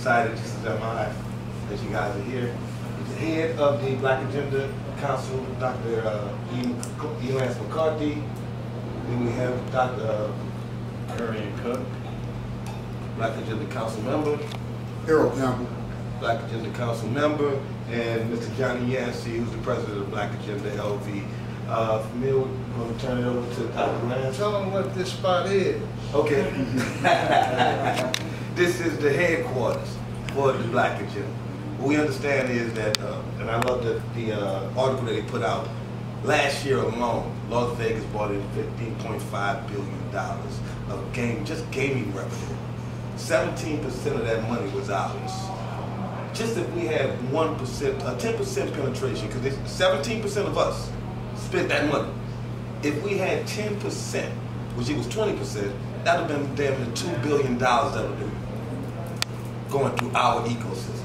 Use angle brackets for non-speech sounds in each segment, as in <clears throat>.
excited just as am I that you guys are here. The head of the Black Agenda Council, Dr. Uh, E. Lance McCarthy. Then we have Dr. Curry Cook. Black Agenda Council member, Harold Campbell. Black Agenda Council member, and Mr. Johnny Yancey, who's the president of Black Agenda LV. Uh, from there, we're going to turn it over to Dr. Lance. Tell them what this spot is. Okay. <laughs> this is the headquarters for the Black Agenda. What we understand is that, uh, and I love the, the uh, article that they put out, last year alone, Las Vegas brought in $15.5 billion of game, just gaming revenue. 17% of that money was ours. Just if we had 1%, a 10% penetration, because 17% of us spent that money. If we had 10%, which it was 20%, that would have been damn near $2 billion that would have been going through our ecosystem.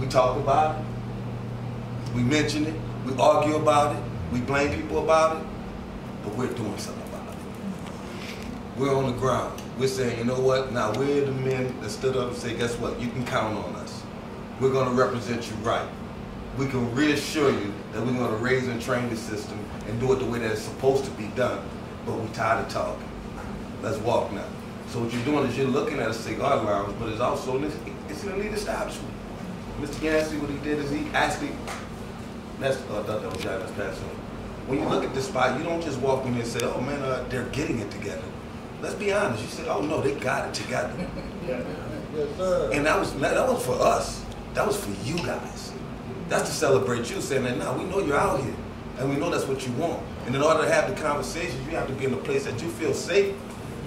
We talk about it, we mention it, we argue about it, we blame people about it, but we're doing something about it. We're on the ground. We're saying, you know what? Now we're the men that stood up and say, guess what? You can count on us. We're going to represent you right. We can reassure you that we're going to raise and train the system and do it the way that it's supposed to be done. But we're tired of talking. Let's walk now. So what you're doing is you're looking at a cigar lounge, but it's also it's an elite establishment. Mr. Yancey, what he did is he actually, that's, uh, that was Janice passing. When you look at this spot, you don't just walk in there and say, oh man, uh, they're getting it together. Let's be honest. You said, oh no, they got it together. <laughs> yeah. Yes, sir. And that was that was for us. That was for you guys. That's to celebrate you, saying that now we know you're out here, and we know that's what you want. And in order to have the conversation, you have to be in a place that you feel safe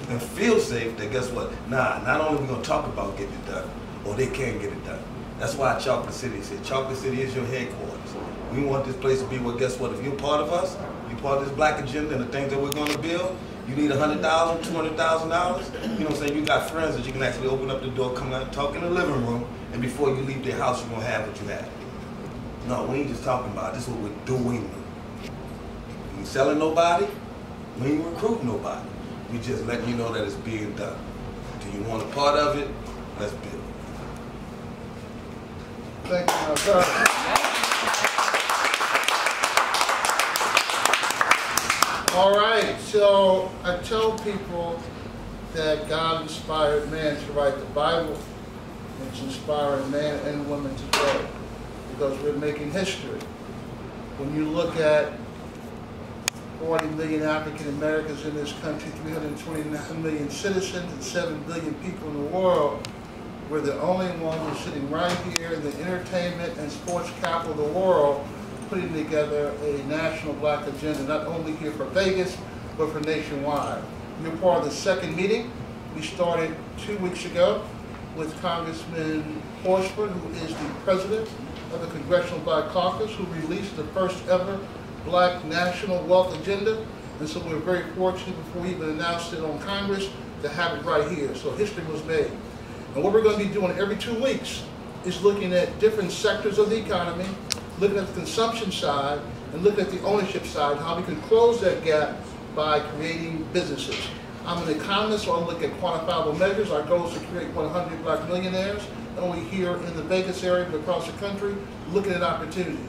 and feel safe. That guess what? Nah, not only we gonna talk about getting it done, or they can get it done. That's why Chocolate City said Chocolate City is your headquarters. We want this place to be where, guess what? If you're part of us, you're part of this black agenda and the things that we're going to build, you need $100,000, $200,000. You know what I'm saying? You got friends that you can actually open up the door, come out, talk in the living room, and before you leave their house, you're to have what you have. No, we ain't just talking about it. This is what we're doing. We ain't selling nobody. We ain't recruiting nobody. We just letting you know that it's being done. Do you want a part of it? Let's build. Thank you. All right, so I tell people that God inspired man to write the Bible. It's inspiring man and woman today because we're making history. When you look at 40 million African Americans in this country, 329 million citizens, and 7 billion people in the world, we're the only one who's sitting right here in the entertainment and sports capital of the world putting together a national black agenda, not only here for Vegas, but for nationwide. You're part of the second meeting. We started two weeks ago with Congressman Horsford, who is the president of the Congressional Black Caucus, who released the first ever black national wealth agenda. And so we're very fortunate before we even announced it on Congress to have it right here. So history was made. And what we're going to be doing every two weeks is looking at different sectors of the economy looking at the consumption side and looking at the ownership side, how we can close that gap by creating businesses. I'm an economist, so I look at quantifiable measures. Our goal is to create 100 black millionaires, not only here in the Vegas area, but across the country, looking at opportunities.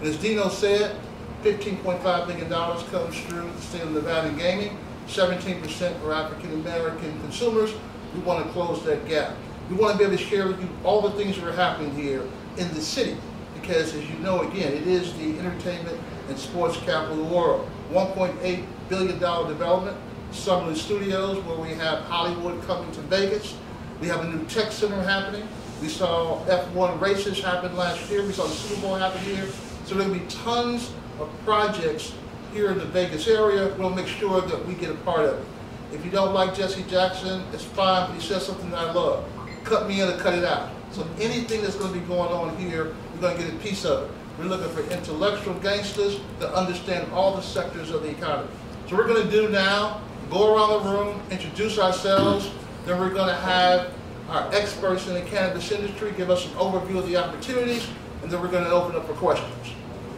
And as Dino said, $15.5 billion comes through the state of Nevada gaming, 17% for African American consumers. We want to close that gap. We want to be able to share with you all the things that are happening here in the city because as you know, again, it is the entertainment and sports capital of the world. $1.8 billion development, Summerlin Studios, where we have Hollywood coming to Vegas. We have a new tech center happening. We saw F1 races happen last year. We saw the Super Bowl happen here. So there'll be tons of projects here in the Vegas area. We'll make sure that we get a part of it. If you don't like Jesse Jackson, it's fine, but he says something that I love. Cut me in or cut it out. So anything that's going to be going on here, we're going to get a piece of it. We're looking for intellectual gangsters that understand all the sectors of the economy. So we're going to do now, go around the room, introduce ourselves, then we're gonna have our experts in the cannabis industry give us an overview of the opportunities, and then we're gonna open up for questions.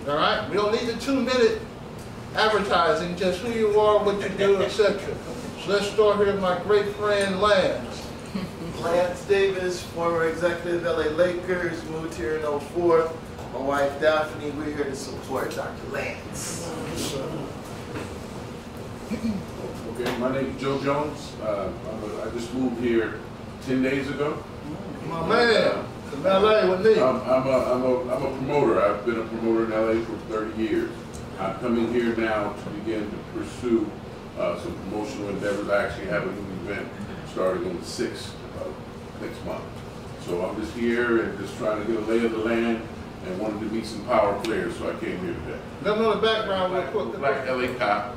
All right? We don't need the two-minute advertising, just who you are, what you do, etc. So let's start here with my great friend Lance. <laughs> Lance Davis, former executive LA Lakers, moved here in 04. My wife Daphne, we're here to support Dr. Lance. Okay, my name is Joe Jones. Uh, I'm a, I just moved here 10 days ago. My man, from LA. I'm, I'm, a, I'm, a, I'm a promoter. I've been a promoter in LA for 30 years. I'm coming here now to begin to pursue uh, some promotional endeavors. I actually have a new event starting on the 6th of next month. So I'm just here and just trying to get a lay of the land and wanted to meet some power players, so I came here today. Let me know the background real quick. black LA cop.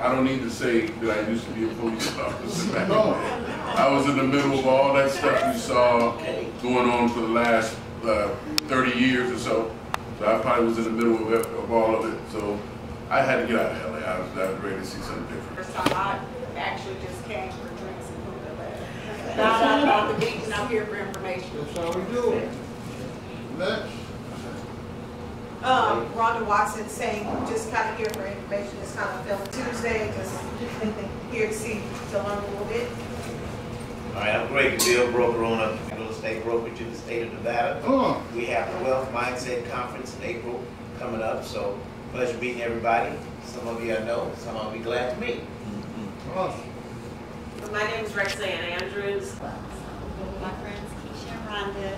I don't need to say that I used to be a police officer back in the day. I was in the middle of all that stuff you saw going on for the last uh, 30 years or so. So I probably was in the middle of, it, of all of it. So I had to get out of LA. I was, I was ready to see something different. First time I actually just came for drinks and food. Not out on the beach and I'm here for information. That's how we do it. Next. Um, Rhonda Watson saying, just kind of here for information, just kind of feeling Tuesday, just <laughs> here to see, to learn a little bit. All right, I'm Greg Bill, broker owner, real estate brokerage in the state of Nevada. Uh, We have the Wealth Mindset Conference in April coming up, so pleasure meeting everybody. Some of you I know, some I'll be glad to meet. awesome. My name is Roxanne Andrews. my friends Keisha and Rhonda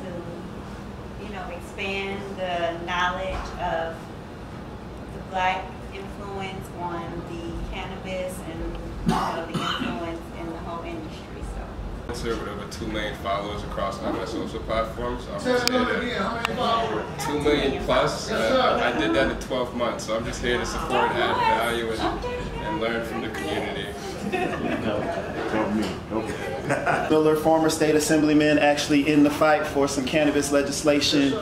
to, you know, expand the knowledge of the black influence on the cannabis and, you know, the influence in the whole industry, so. conservative with two million followers across all my social platforms. I Say would that say number that again, how many followers? two million plus. Yes, sir. Uh, I did that in 12 months, so I'm just here to support, add value, and, and learn from the community. <laughs> Miller, former state assemblyman, actually in the fight for some cannabis legislation.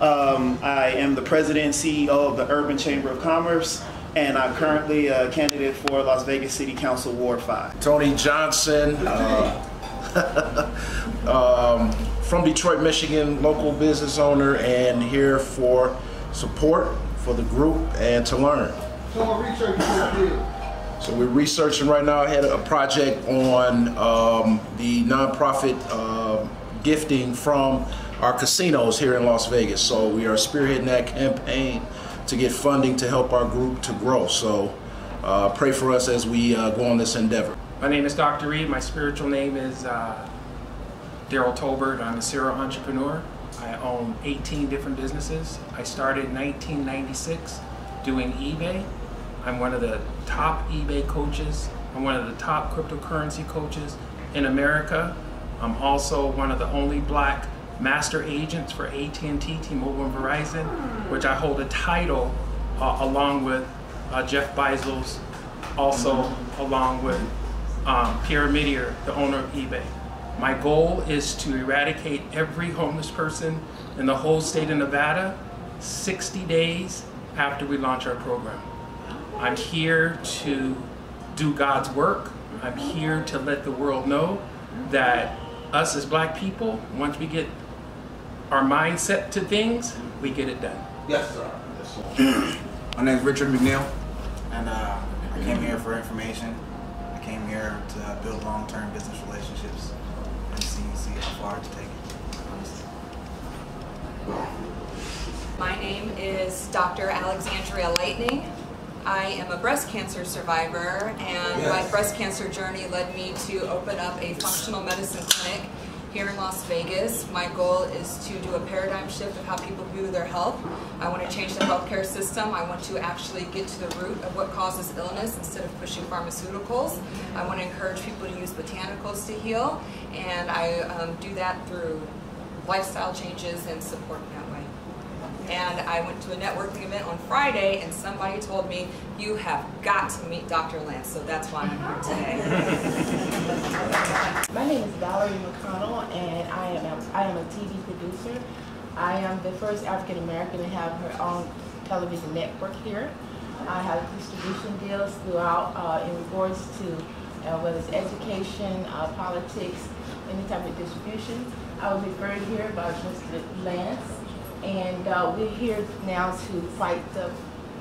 Um, I am the president and CEO of the Urban Chamber of Commerce, and I'm currently a candidate for Las Vegas City Council Ward 5. Tony Johnson, uh, <laughs> um, from Detroit, Michigan, local business owner, and here for support for the group and to learn. So what research you did? So we're researching right now. I had a project on um, the nonprofit uh, gifting from our casinos here in Las Vegas. So we are spearheading that campaign to get funding to help our group to grow. So uh, pray for us as we uh, go on this endeavor. My name is Dr. Reed. My spiritual name is uh, Daryl Tolbert. I'm a serial entrepreneur. I own 18 different businesses. I started in 1996 doing eBay. I'm one of the top eBay coaches. I'm one of the top cryptocurrency coaches in America. I'm also one of the only black master agents for AT&T, T-Mobile, and Verizon, which I hold a title uh, along with uh, Jeff Bezos, also along with um, Pierre Omidyar, the owner of eBay. My goal is to eradicate every homeless person in the whole state of Nevada 60 days after we launch our program. I'm here to do God's work. I'm here to let the world know that us as black people, once we get our mindset to things, we get it done. Yes, sir. <clears throat> My name is Richard McNeil, and uh, I came here for information. Came here to build long-term business relationships and see, see how far to take it. honestly. My name is Dr. Alexandria Lightning. I am a breast cancer survivor, and my breast cancer journey led me to open up a functional medicine clinic here in Las Vegas. My goal is to do a paradigm shift of how people view their health. I want to change the healthcare system. I want to actually get to the root of what causes illness instead of pushing pharmaceuticals. I want to encourage people to use botanicals to heal, and I um, do that through lifestyle changes and support in that way. And I went to a networking event on Friday, and somebody told me, you have got to meet Dr. Lance, so that's why I'm here today. <laughs> My name is Valeria McConnell, and I am a, I am a TV producer. I am the first African American to have her own television network here. I have distribution deals throughout uh, in regards to uh, whether it's education, uh, politics, any type of distribution. I was referred here by Mr. Lance, and uh, we're here now to fight the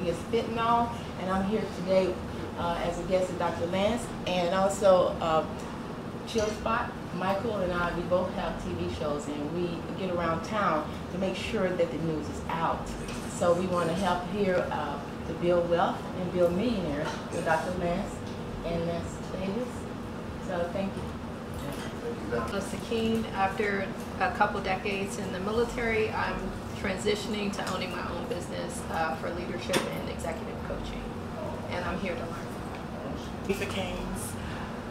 against fentanyl, and I'm here today uh, as a guest of Dr. Lance, and also uh, Chill Spot. Michael and I, we both have TV shows, and we get around town to make sure that the news is out. So we want to help here uh, to build wealth and build millionaires with Dr. Lance and Lance Davis. So thank you. Sakine, after a couple decades in the military, I'm transitioning to owning my own business uh, for leadership and executive coaching. And I'm here to learn. Lisa Keynes.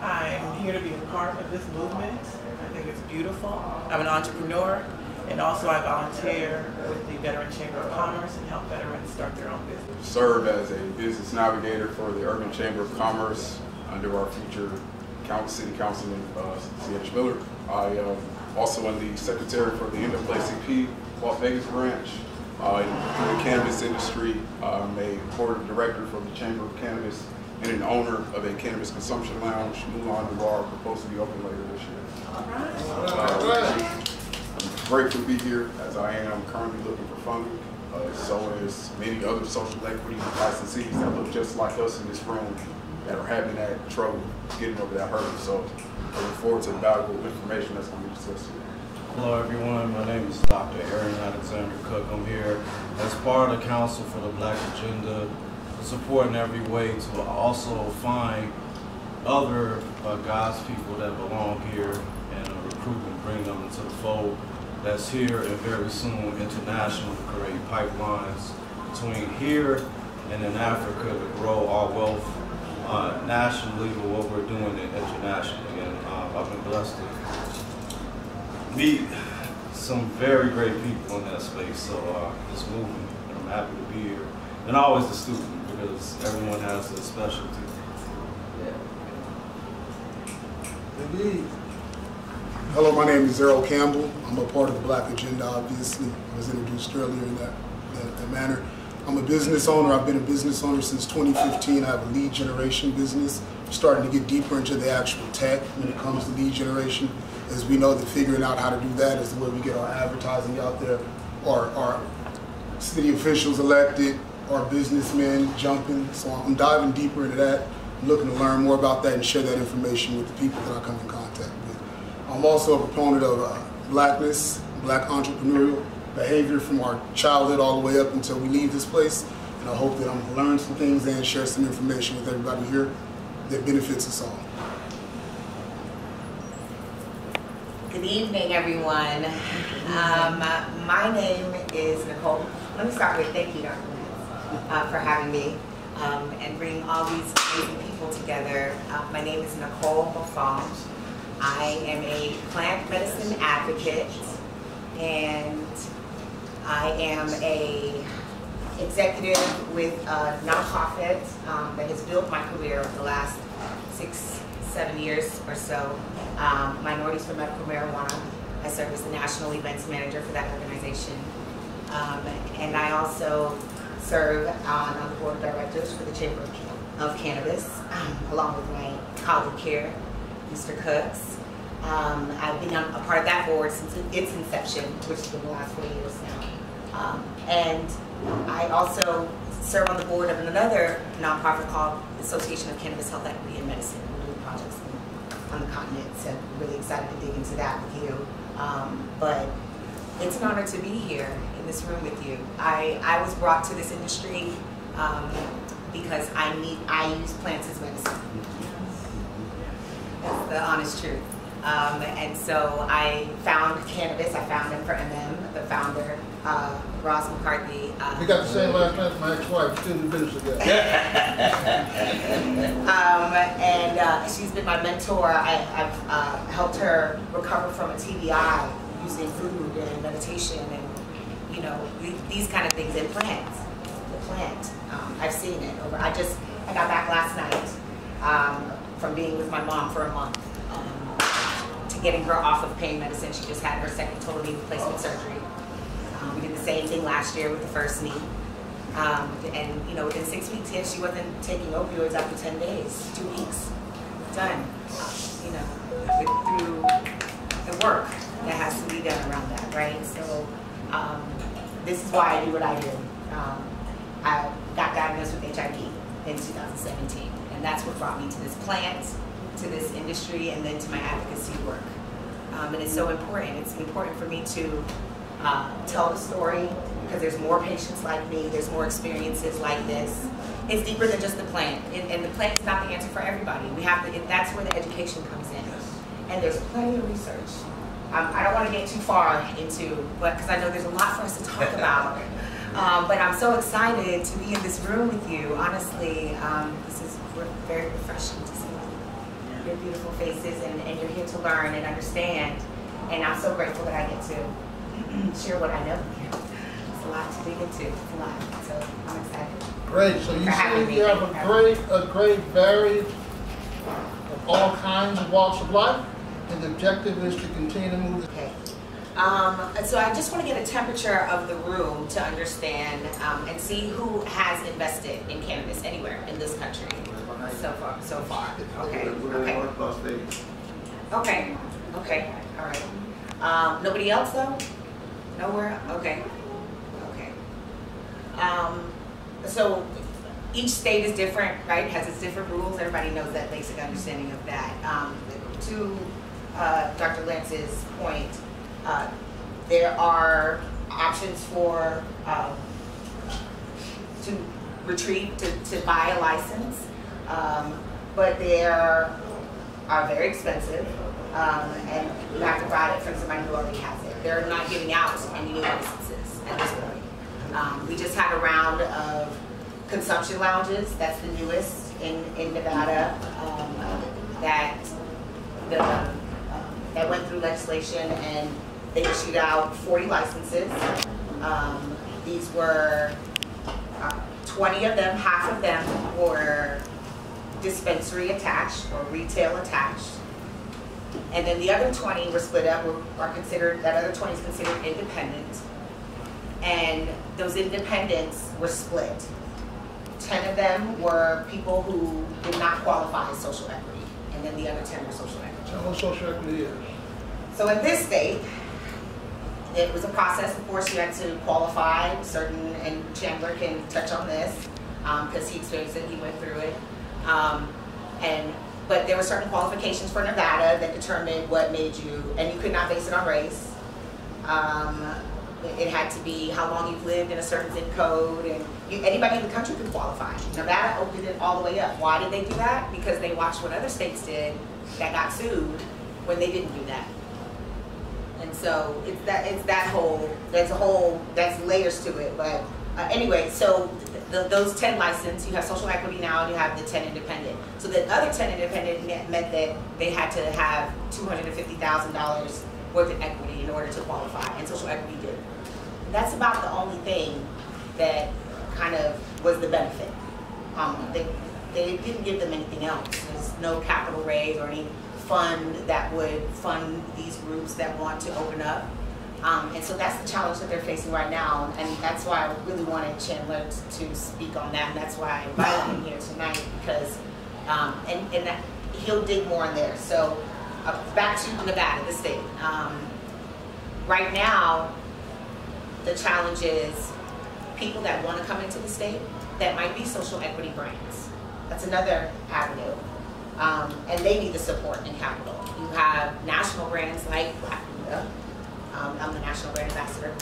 I'm here to be a part of this movement. I think it's beautiful. I'm an entrepreneur and also I volunteer with the Veteran Chamber of Commerce and help veterans start their own business. Serve as a business navigator for the Urban Chamber of Commerce under our future council, City Councilman uh, C.H. Miller. I um, also am the secretary for the NAACP Las Vegas branch. Uh, in the cannabis industry, I'm a board of director for the Chamber of Cannabis and an owner of a cannabis consumption lounge, Moulin Noir, proposed to be open later this year. All right. Uh, I'm grateful to be here as I am currently looking for funding. Uh, so is many other social equity licensees that look just like us in this room that are having that trouble getting over that hurdle. So I look forward to valuable information that's going to be discussed here. Hello everyone, my name is Dr. Aaron Alexander Cook. I'm here as part of the Council for the Black Agenda, support in every way to also find other uh, God's people that belong here and recruit and bring them into the fold that's here and very soon international to create pipelines between here and in Africa to grow our wealth uh, nationally, but what we're doing internationally. And uh, I've been blessed to meet some very great people in that space. So uh, moving. movement, I'm happy to be here. And always the student, because everyone has a specialty. Yeah. Indeed. Hello, my name is Errol Campbell. I'm a part of the Black Agenda, obviously. I was introduced earlier in that, that, that manner. I'm a business owner. I've been a business owner since 2015. I have a lead generation business. I'm starting to get deeper into the actual tech when it comes to lead generation. As we know that figuring out how to do that is the way we get our advertising out there, our, our city officials elected, our businessmen jumping. So I'm diving deeper into that. Looking to learn more about that and share that information with the people that I come in contact with. I'm also a proponent of uh, blackness, black entrepreneurial behavior from our childhood all the way up until we leave this place. And I hope that I'm going to learn some things and share some information with everybody here that benefits us all. Good evening, everyone. Um, my name is Nicole. Let me start with thank you, Dr. Uh, for having me um, and bringing all these amazing people together. Uh, my name is Nicole Buffong. I am a plant medicine advocate and I am a executive with a nonprofit um, that has built my career over the last six, seven years or so. Um, Minorities for Medical Marijuana. I serve as the national events manager for that organization. Um, and I also serve on, on the board of directors for the Chamber of Cannabis, um, along with my colleague here, Mr. Cooks. Um, I've been a part of that board since its inception, which has been the last four years now. Um, and I also serve on the board of another nonprofit called Association of Cannabis Health Equity and Medicine. On the continent, so really excited to dig into that with you. Um, but it's an honor to be here in this room with you. I, I was brought to this industry um, because I need I use plants as medicine. That's the honest truth. Um, and so I found cannabis. I found him for MM, the founder, uh, Roz McCarthy. Uh, we got the same last name as my ex-wife, still in business together. <laughs> um, and uh, she's been my mentor. I, have uh, helped her recover from a TBI using food and meditation and, you know, these kind of things and plants. The plant. Um, I've seen it. Over. I just, I got back last night um, from being with my mom for a month to getting her off of pain medicine. She just had her second total knee replacement surgery. Um, we did the same thing last year with the first knee. Um, and, you know, within six weeks, yes, she wasn't taking opioids after 10 days, two weeks, done. You know, through the work that has to be done around that, right? So, um, this is why I do what I do. Um, I got diagnosed with HIV in 2017, and that's what brought me to this plant, to this industry, and then to my advocacy work. Um, and it's so important. It's important for me to uh, tell the story because there's more patients like me, there's more experiences like this. It's deeper than just the plant, and, and the plant is not the answer for everybody. We have to, that's where the education comes in. And there's plenty of research. Um, I don't want to get too far into, but because I know there's a lot for us to talk <laughs> about. Um, but I'm so excited to be in this room with you. Honestly, um, this is very refreshing to see your beautiful faces, and, and you're here to learn and understand. And I'm so grateful that I get to share what I know. It's a lot to dig into. It's a lot. So I'm excited. Great. So you see, me. you have a great, a great varied of all kinds of walks of life, and the objective is to continue to move. Okay. Um, so I just want to get a temperature of the room to understand um, and see who has invested in cannabis anywhere in this country so far. So far. Okay. Okay. Okay. Okay. All right. Um, nobody else though? Nowhere. Okay. Okay. Um, so each state is different, right? Has its different rules. Everybody knows that basic understanding of that. Um, to uh, Dr. Lance's point, uh, there are options for um, to retreat, to, to buy a license, um, but they are, are very expensive, um, and you have to buy it from somebody who already has it. They're not giving out any new licenses at this point. Um, we just had a round of consumption lounges. That's the newest in, in Nevada. Um, that the um, that went through legislation and they issued out 40 licenses. Um, these were uh, 20 of them, half of them were dispensary attached or retail attached. And then the other 20 were split up, were, are considered, that other 20 is considered independent. And those independents were split. 10 of them were people who did not qualify as social equity, and then the other 10 were social equity. So what social equity is? So in this state, it was a process, of course, you had to qualify certain, and Chandler can touch on this, because he experienced it, he went through it. Um, and, but there were certain qualifications for Nevada that determined what made you, and you could not base it on race. Um, it had to be how long you've lived in a certain zip code, and you, anybody in the country could qualify. Nevada opened it all the way up. Why did they do that? Because they watched what other states did that got sued when they didn't do that. And so it's that it's that whole there's a whole that's layers to it. But uh, anyway, so th- those ten license, you have social equity now, and you have the ten independent. So the other ten independent meant, that they had to have two hundred and fifty thousand dollars worth of equity in order to qualify, and social equity did. That's about the only thing that kind of was the benefit. Um, they, they didn't give them anything else. There's no capital raise or any fund that would fund these groups that want to open up. Um, and so that's the challenge that they're facing right now. And that's why I really wanted Chandler to, speak on that. And that's why I invited him here tonight because, um, and, and that, he'll dig more in there. So uh, back to Nevada, the state. Um, right now, the challenge is people that want to come into the state that might be social equity brands. That's another avenue. Um, and they need the support and capital. You have national brands like Black Buddha. Um, I'm the national brand ambassador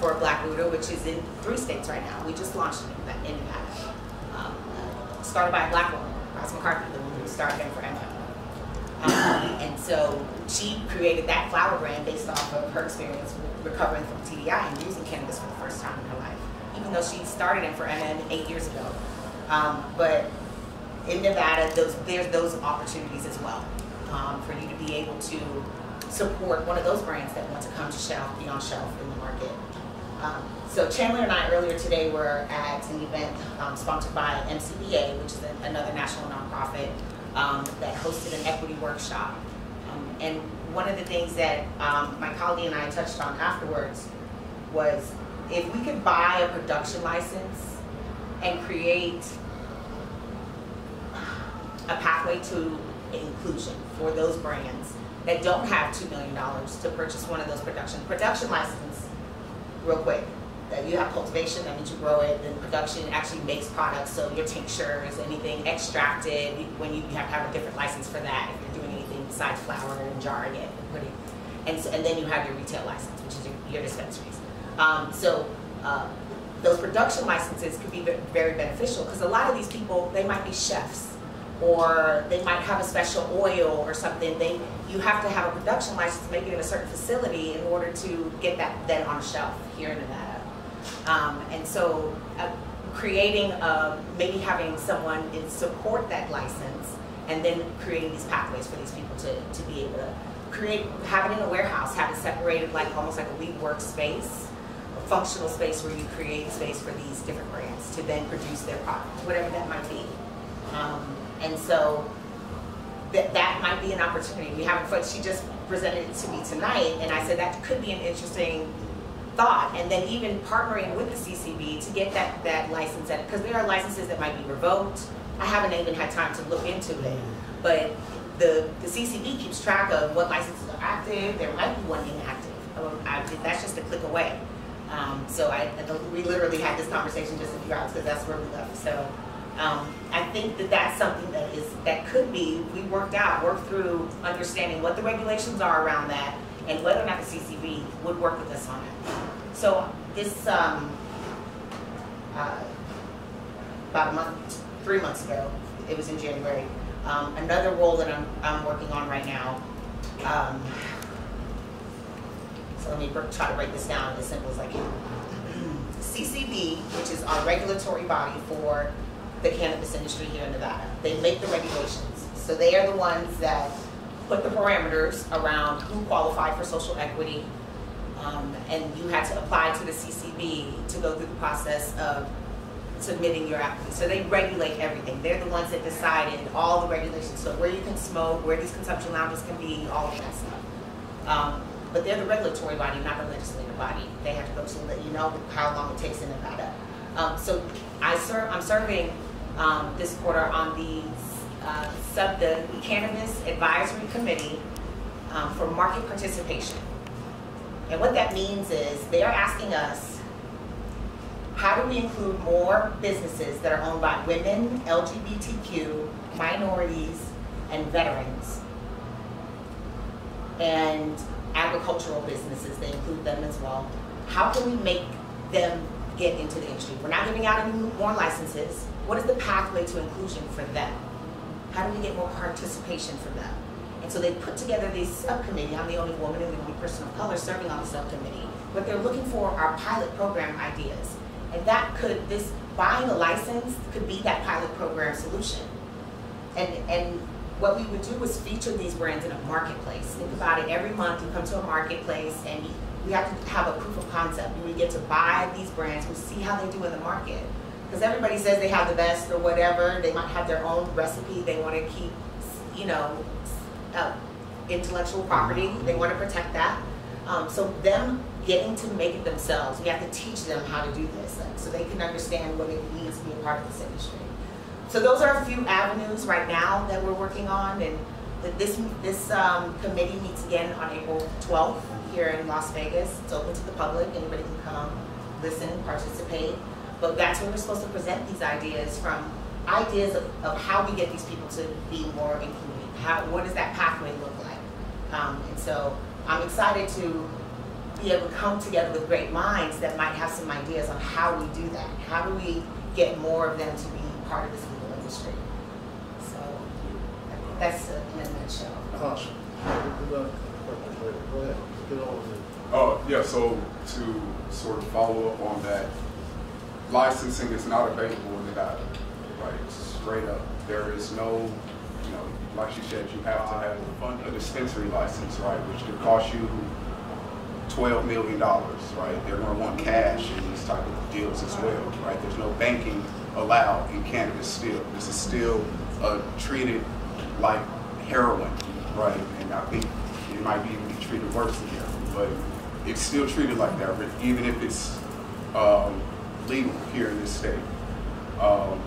for Black Buddha, which is in three states right now. We just launched it in Nevada. Um, started by a black woman, Roz McCarthy, the woman who started it for MM. Um, and so she created that flower brand based off of her experience recovering from TBI and using cannabis for the first time in her life, even though she started it for MM eight years ago. Um, but in Nevada, those, there's those opportunities as well um, for you to be able to support one of those brands that want to come to shelf, be on shelf in the market. Um, so Chandler and I earlier today were at an event um, sponsored by MCBA, which is a, another national nonprofit um, that hosted an equity workshop. Um, and one of the things that um, my colleague and I touched on afterwards was if we could buy a production license and create a pathway to inclusion for those brands that don't have $2 million to purchase one of those production, production license, real quick, that you have cultivation, that means you grow it, then production actually makes products, so your tinctures, anything extracted, when you have to have a different license for that, if you're doing anything besides flower and jarring it and putting, and, so, and then you have your retail license, which is your, your dispensaries. Um, so uh, those production licenses could be very beneficial because a lot of these people, they might be chefs or they might have a special oil or something. They, you have to have a production license, make it in a certain facility in order to get that then on a shelf here in Nevada. Um, and so uh, creating, a, maybe having someone in support that license and then creating these pathways for these people to, to be able to create, have it in a warehouse, have it separated like almost like a weed workspace, a functional space where you create space for these different brands to then produce their product, whatever that might be. Um, and so that, that might be an opportunity. We haven't, but she just presented it to me tonight, and I said that could be an interesting thought. And then even partnering with the CCB to get that, that license, because there are licenses that might be revoked. I haven't even had time to look into it, but the, the CCB keeps track of what licenses are active. There might be one inactive. Um, I, that's just a click away. Um, so I, we literally had this conversation just a few hours because that's where we left. So um, I think that that's something that is that could be we worked out, worked through understanding what the regulations are around that, and whether or not the CCB would work with us on it. So this um, uh, about a month, three months ago, it was in January. Um, another role that I'm, I'm working on right now. Um, so let me try to break this down as simple as I can. <clears throat> CCB, which is our regulatory body for the cannabis industry here in Nevada. They make the regulations. So they are the ones that put the parameters around who qualified for social equity. Um, and you had to apply to the CCB to go through the process of submitting your application. So they regulate everything. They're the ones that decided all the regulations. So where you can smoke, where these consumption lounges can be, all of that stuff. Um, but they're the regulatory body, not the legislative body. They have to go to let you know how long it takes in Nevada. Um, so I I'm serving um, this quarter on the uh, sub the Cannabis Advisory Committee um, for market participation. And what that means is they are asking us, how do we include more businesses that are owned by women, LGBTQ, minorities, and veterans? And agricultural businesses, they include them as well. How can we make them get into the industry? We're not giving out any more licenses. What is the pathway to inclusion for them? How do we get more participation for them? And so they put together this subcommittee. I'm the only woman and the only person of color serving on the subcommittee. What they're looking for are pilot program ideas. And that could, this buying a license could be that pilot program solution. And, and what we would do is feature these brands in a marketplace. Think about it, every month you come to a marketplace and we have to have a proof of concept. We get to buy these brands, we see how they do in the market because everybody says they have the best or whatever. They might have their own recipe. They want to keep, you know, uh, intellectual property. They want to protect that. Um, so them getting to make it themselves, we have to teach them how to do this so they can understand what it means to be a part of this industry. So those are a few avenues right now that we're working on, and this this um, committee meets again on April 12th here in Las Vegas. It's open to the public. Anybody can come, listen, participate. But that's where we're supposed to present these ideas from ideas of, of how we get these people to be more included. How, what does that pathway look like? Um, and so I'm excited to be able to come together with great minds that might have some ideas on how we do that. How do we get more of them to be part of this legal industry? So that's uh, in a nutshell. Awesome. Oh, yeah, so to sort of follow up on that, licensing is not available in Nevada, right? Straight up. There is no, you know, like she said, you have to have a dispensary license, right? Which could cost you $12 million, right? They're going to want cash in these type of deals as well, right? There's no banking allowed in cannabis still. This is still uh, treated like heroin, right? And I think it might even be treated worse than heroin, but it's still treated like that, even if it's um, legal here in this state. Um,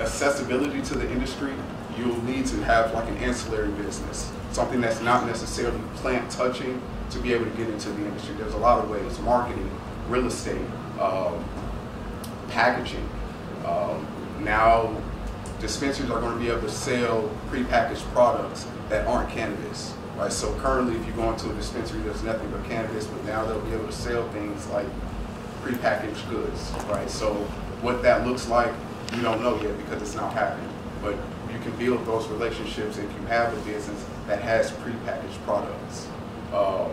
accessibility to the industry, you'll need to have like an ancillary business, something that's not necessarily plant touching to be able to get into the industry. There's a lot of ways, marketing, real estate, um, packaging. Um, now dispensaries are going to be able to sell prepackaged products that aren't cannabis. Right, so currently if you go into a dispensary, there's nothing but cannabis, but now they'll be able to sell things like prepackaged goods, right? So what that looks like, we don't know yet because it's not happening. But you can build those relationships if you have a business that has prepackaged products. Um,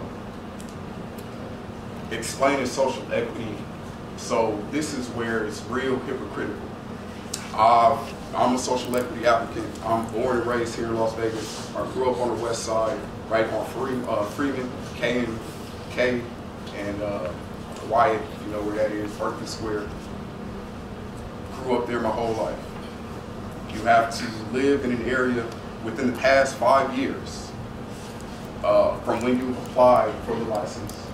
explaining social equity. So this is where it's real hypocritical. Uh, I'm a social equity applicant. I'm born and raised here in Las Vegas. I grew up on the west side, right on uh, Freeman, K and K, and uh, Wyatt, know where that is, Berkeley Square. Grew up there my whole life. You have to live in an area within the past five years uh, from when you apply for the license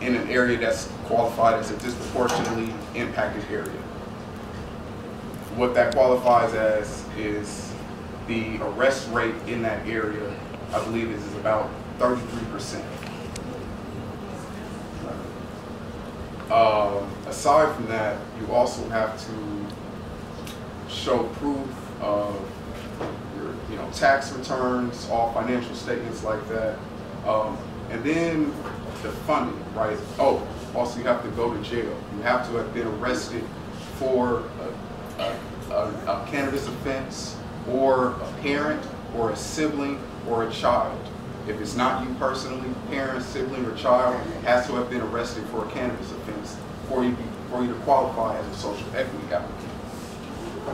in an area that's qualified as a disproportionately impacted area. What that qualifies as is the arrest rate in that area, I believe is about 33%. Um, aside from that, you also have to show proof of your, you know, tax returns, all financial statements like that. Um, and then the funding, right? Oh, also you have to go to jail. You have to have been arrested for a, a, a, a cannabis offense or a parent or a sibling or a child. If it's not you personally, parent, sibling, or child has to have been arrested for a cannabis offense for you, for you to qualify as a social equity applicant.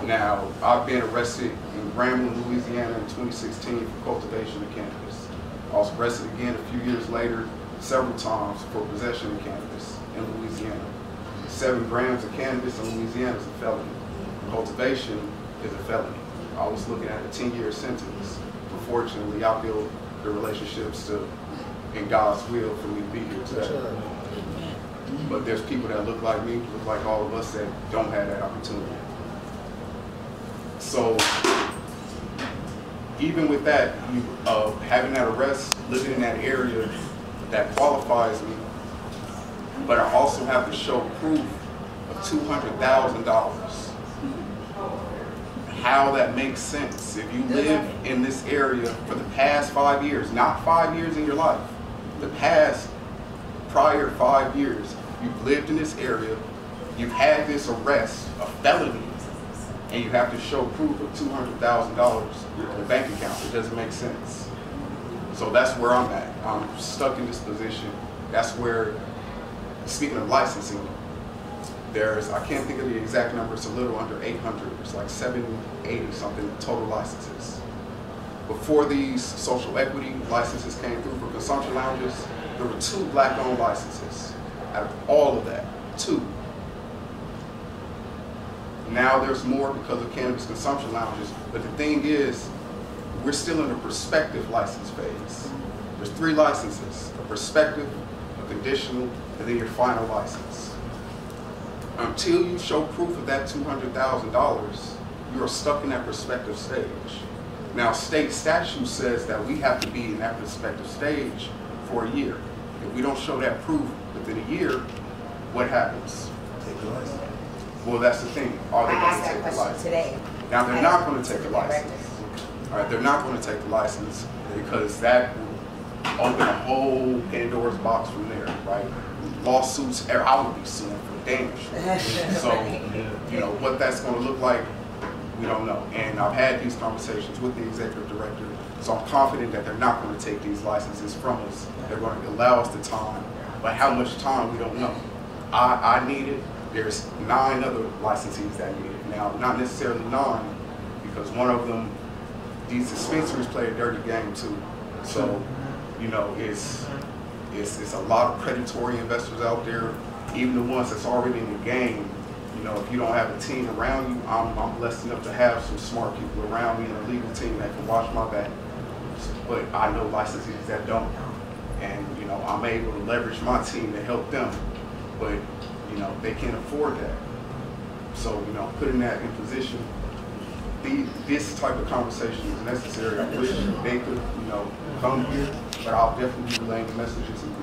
Now, I've been arrested in Grambling, Louisiana in 2016 for cultivation of cannabis. I was arrested again a few years later, several times for possession of cannabis in Louisiana. Seven grams of cannabis in Louisiana is a felony. Cultivation is a felony. I was looking at a 10-year sentence. Unfortunately, I built the relationships to, in God's will, for me to be here today. But there's people that look like me, look like all of us that don't have that opportunity. So even with that, you, uh, having that arrest, living in that area, that qualifies me. But I also have to show proof of $200,000. How that makes sense. If you live in this area for the past five years, not five years in your life, the past prior five years, you've lived in this area, you've had this arrest, a felony, and you have to show proof of $200,000 in a bank account. It doesn't make sense. So that's where I'm at. I'm stuck in this position. That's where, speaking of licensing, there's, I can't think of the exact number, it's a little under 800. It's like 780 something total licenses. Before these social equity licenses came through for consumption lounges, there were two black-owned licenses. Out of all of that, two. Now there's more because of cannabis consumption lounges, but the thing is, we're still in the prospective license phase. There's three licenses, a prospective, a conditional, and then your final license. Until you show proof of that $200,000, you are stuck in that prospective stage. Now, state statute says that we have to be in that prospective stage for a year. If we don't show that proof within a year, what happens? Take the license. Well, that's the thing. Are I they asked going to that take the question license? today. Now, they're I- not going to take the license. director. All right, they're not going to take the license because that will open a whole Pandora's box from there, right? Lawsuits, er, I would be suing for damage. <laughs> So, you know, what that's going to look like, we don't know. And I've had these conversations with the executive director, so I'm confident that they're not going to take these licenses from us. They're going to allow us the time, but how much time, we don't know. I, I need it. There's nine other licensees that need it. Now, not necessarily nine, because one of them these dispensaries play a dirty game too. So, you know, it's, it's, it's a lot of predatory investors out there, even the ones that's already in the game. You know, if you don't have a team around you, I'm, I'm blessed enough to have some smart people around me and a legal team that can watch my back. But I know licensees that don't. And, you know, I'm able to leverage my team to help them. but you know they can't afford that. So you know, putting that in position, the, this type of conversation is necessary. I wish they could you know come here, but I'll definitely be relaying the messages and,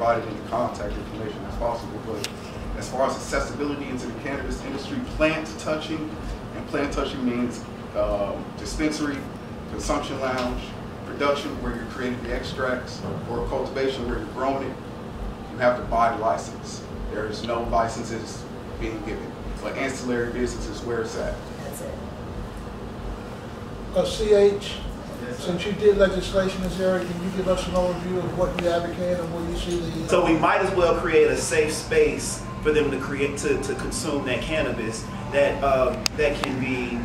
and providing any contact information as possible. But as far as accessibility into the cannabis industry, plant touching, and plant touching means um, dispensary, consumption lounge, production where you're creating the extracts, or cultivation where you're growing it, you have to buy the license. There is no licenses being given. But ancillary business is where it's at. That's it. Uh, CH, since you did legislation this area, can you give us an overview of what you advocate and where you see the? So we might as well create a safe space for them to create to, to consume that cannabis that um, that can be,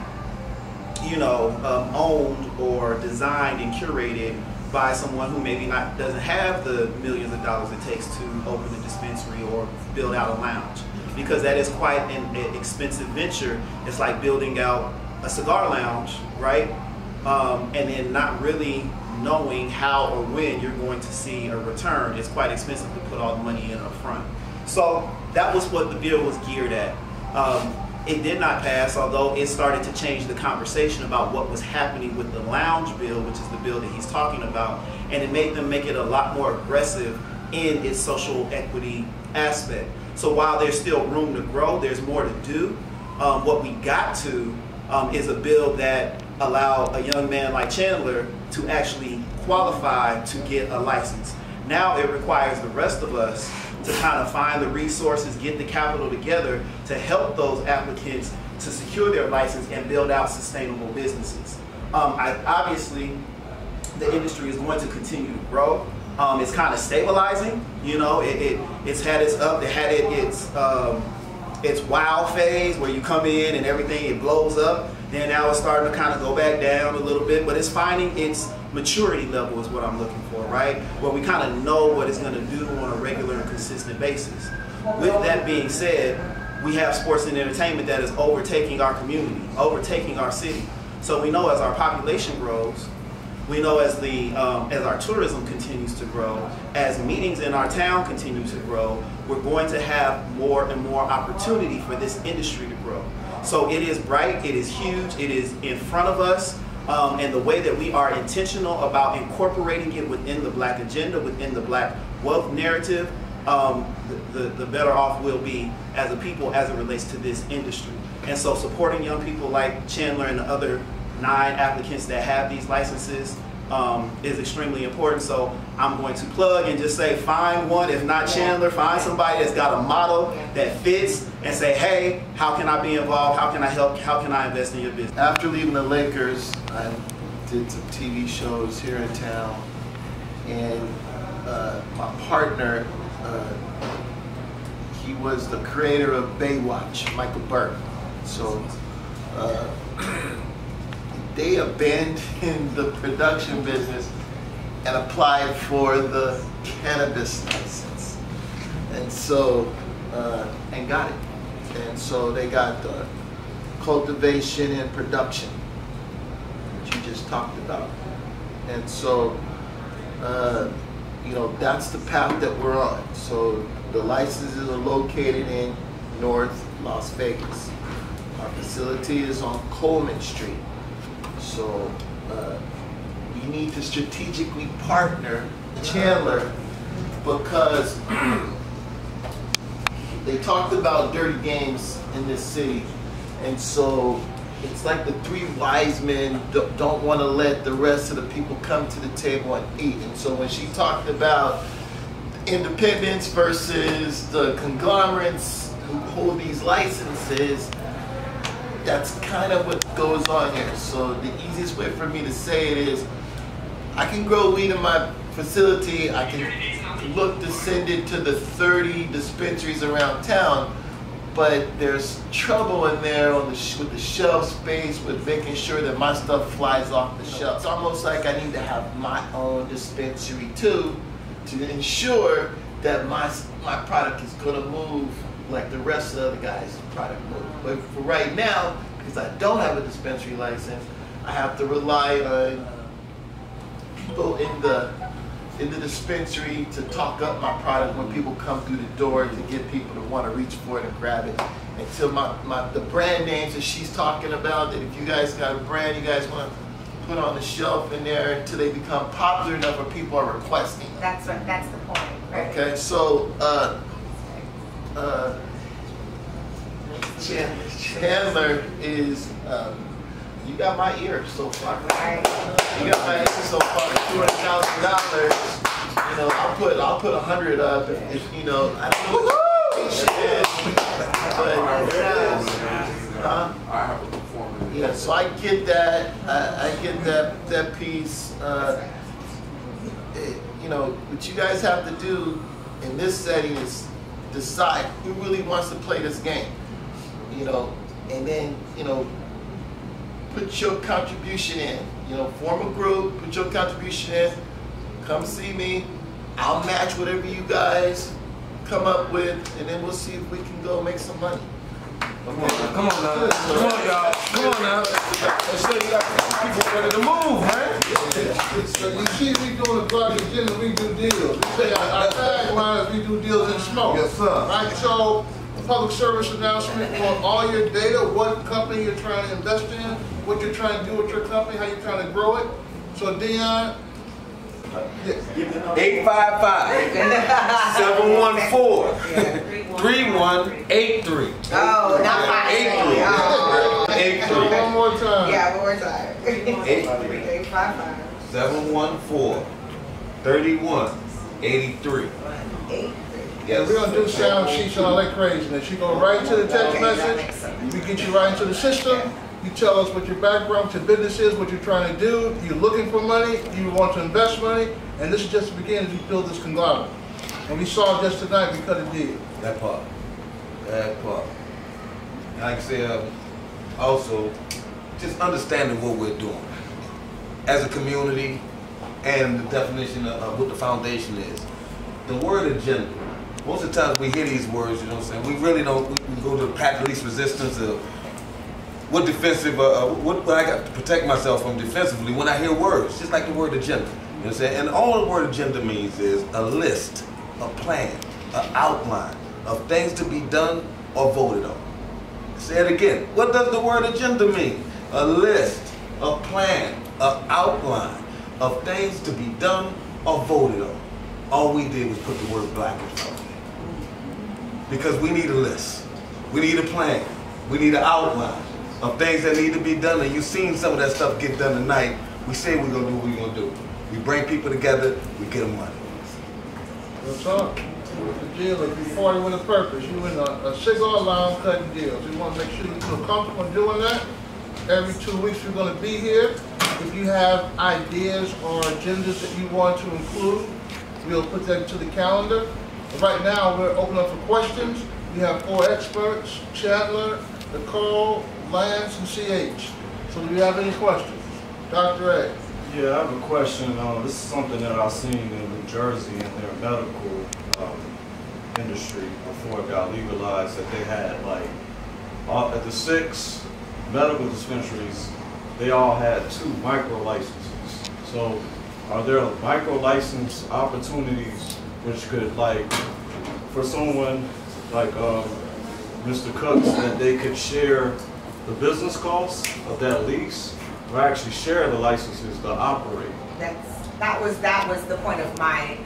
you know, um, owned or designed and curated by someone who maybe not doesn't have the millions of dollars it takes to open a dispensary or build out a lounge because that is quite an expensive venture. It's like building out a cigar lounge, right? Um, and then not really knowing how or when you're going to see a return. It's quite expensive to put all the money in up front. So that was what the bill was geared at. Um, it did not pass, although it started to change the conversation about what was happening with the lounge bill, which is the bill that he's talking about, and it made them make it a lot more aggressive in its social equity aspect. So while there's still room to grow, there's more to do. Um, what we got to um, is a bill that allow a young man like Chandler to actually qualify to get a license. Now it requires the rest of us to kind of find the resources, get the capital together to help those applicants to secure their license and build out sustainable businesses. Um, I, obviously, the industry is going to continue to grow. Um, it's kind of stabilizing, you know. It, it, it's had its up, it had it, its um, its wow phase where you come in and everything it blows up. Then now it's starting to kind of go back down a little bit, but it's finding its maturity level is what I'm looking for, right? Where we kind of know what it's going to do on a regular and consistent basis. With that being said, we have sports and entertainment that is overtaking our community, overtaking our city. So we know as our population grows, we know as the um, as our tourism continues to grow, as meetings in our town continue to grow, we're going to have more and more opportunity for this industry to grow. So it is bright, it is huge, it is in front of us, um, and the way that we are intentional about incorporating it within the black agenda, within the black wealth narrative, um, the, the, the better off we'll be as a people as it relates to this industry. And so supporting young people like Chandler and the other nine applicants that have these licenses um, is extremely important. So I'm going to plug and just say find one, if not Chandler, find somebody that's got a model that fits and say, hey, how can I be involved? How can I help? How can I invest in your business? After leaving the Lakers, I did some TV shows here in town, and uh, my partner, uh, he was the creator of Baywatch, Michael Berk. So uh, they abandoned the production business and applied for the cannabis license, and so uh, and got it. And so they got the cultivation and production, which you just talked about. And so, uh, you know, that's the path that we're on. So the licenses are located in North Las Vegas. Our facility is on Coleman Street. So uh, need to strategically partner Chandler because <clears throat> they talked about dirty games in this city, and so it's like the three wise men don't, don't want to let the rest of the people come to the table and eat. And so when she talked about independence versus the conglomerates who hold these licenses, that's kind of what goes on here. So the easiest way for me to say it is, I can grow weed in my facility. I can look to send it to the 30 dispensaries around town, but there's trouble in there on the with the shelf space with making sure that my stuff flies off the shelf. It's almost like I need to have my own dispensary too to ensure that my my product is going to move like the rest of the other guys' product move. But for right now, because I don't have a dispensary license, I have to rely on people in the in the dispensary to talk up my product when people come through the door to get people to want to reach for it and grab it. Until my, my the brand names that she's talking about, that if you guys got a brand you guys want to put on the shelf in there until they become popular enough where people are requesting. That's what, that's the point, right? Okay, so, uh, uh, Chandler is, um, you got my ear so far. You got my ear so far, two hundred thousand dollars. You know, I'll put, I'll put a hundred up if, if, you know, I don't know what it is. But, huh? I have a performance. Yeah, so I get that, I, I get that, that piece, uh, it- you know, what you guys have to do in this setting is decide who really wants to play this game, you know, and then, you know, put your contribution in, you know, form a group, put your contribution in, come see me, I'll match whatever you guys come up with, and then we'll see if we can go make some money. Come on, come on now. Come on, y'all. Come on now. Let's say you got people ready to move, man. So you see, we doing a Black Agenda, we do deals. We say our our tagline is we do deals in smoke. Yes, sir. Right, so, public service announcement on all your data, what company you're trying to invest in, what you're trying to do with your company, how you're trying to grow it. So Dion, Eight five five <laughs> seven one four three one eight three. Oh, not five. Eight three. Oh. Eight one three. more time. Yeah, one more time. <laughs> Eight three. Eight five five. Seven one four thirty one eighty three. Eight. Yeah, we're gonna do sound sheets and all that craziness. You go right into the text message, we get you right into the system. You tell us what your background, what your business is, what you're trying to do. You're looking for money, you want to invest money, and this is just the beginning as we build this conglomerate. And we saw just tonight, cut a deal. That part. That part. Like I said, um, also, just understanding what we're doing as a community and the definition of, what the foundation is. The word agenda. Most of the times we hear these words, you know what I'm saying? We really don't, we go to the path of least resistance of what defensive, uh, uh, what, what I got to protect myself from defensively when I hear words, just like the word agenda. You know what I'm saying? And all the word agenda means is a list, a plan, an outline of things to be done or voted on. Say it again. What does the word agenda mean? A list, a plan, an outline of things to be done or voted on. All we did was put the word black in front of it. Because we need a list. We need a plan. We need an outline of things that need to be done. And you've seen some of that stuff get done tonight. We say we're gonna do what we're gonna do. We bring people together, we get them money. Real. The deal is you party with a purpose. You in a, a cigar lounge cutting deals. We want to make sure you feel comfortable doing that. Every two weeks we're going to be here. If you have ideas or agendas that you want to include, we'll put that into the calendar. Right now, we're open up for questions. We have four experts, Chandler, Nicole, Lance, and CH. So do you have any questions? Dr. A. Yeah, I have a question. Uh, this is something that I've seen in New Jersey in their medical um, industry before it got legalized. That they had like uh, at the six medical dispensaries, they all had two micro licenses. So, are there micro license opportunities which could like for someone like um, Mr. Cooks that they could share the business costs of that lease or actually share the licenses to operate? That's, that was, that was the point of my,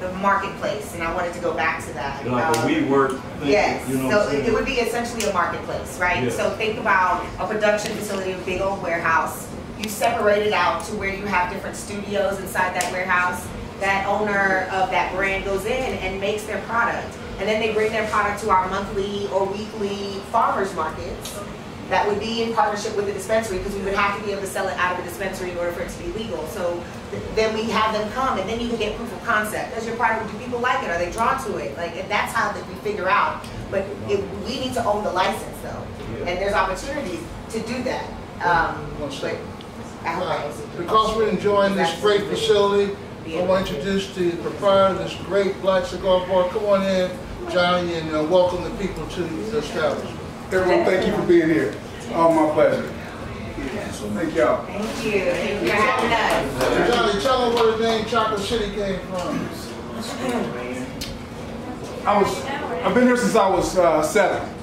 the marketplace, and I wanted to go back to that. Like a Um, WeWork thing, Yes, you know so it would be essentially a marketplace, right? Yeah. So think about a production facility, a big old warehouse. You separate it out to where you have different studios inside that warehouse. That owner of that brand goes in and makes their product. And then they bring their product to our monthly or weekly farmers markets. That would be in partnership with the dispensary because we would have to be able to sell it out of the dispensary in order for it to be legal. So th- then we have them come and then you can get proof of concept. Does your product, do people like it? Are they drawn to it? Like, and that's how that we figure out. But it, we need to own the license though. And there's opportunities to do that. Um, but I hope I answered your Because we're enjoying this great facility, I want to introduce the proprietor of this great black cigar bar. Come on in, Johnny, and uh, welcome the people to the establishment. Everyone, thank you for being here. All my pleasure. Thank y'all. Thank you. Thank you for having us. Johnny, tell them where the name Chocolate City came from? I was, I've been here since I was uh, seven.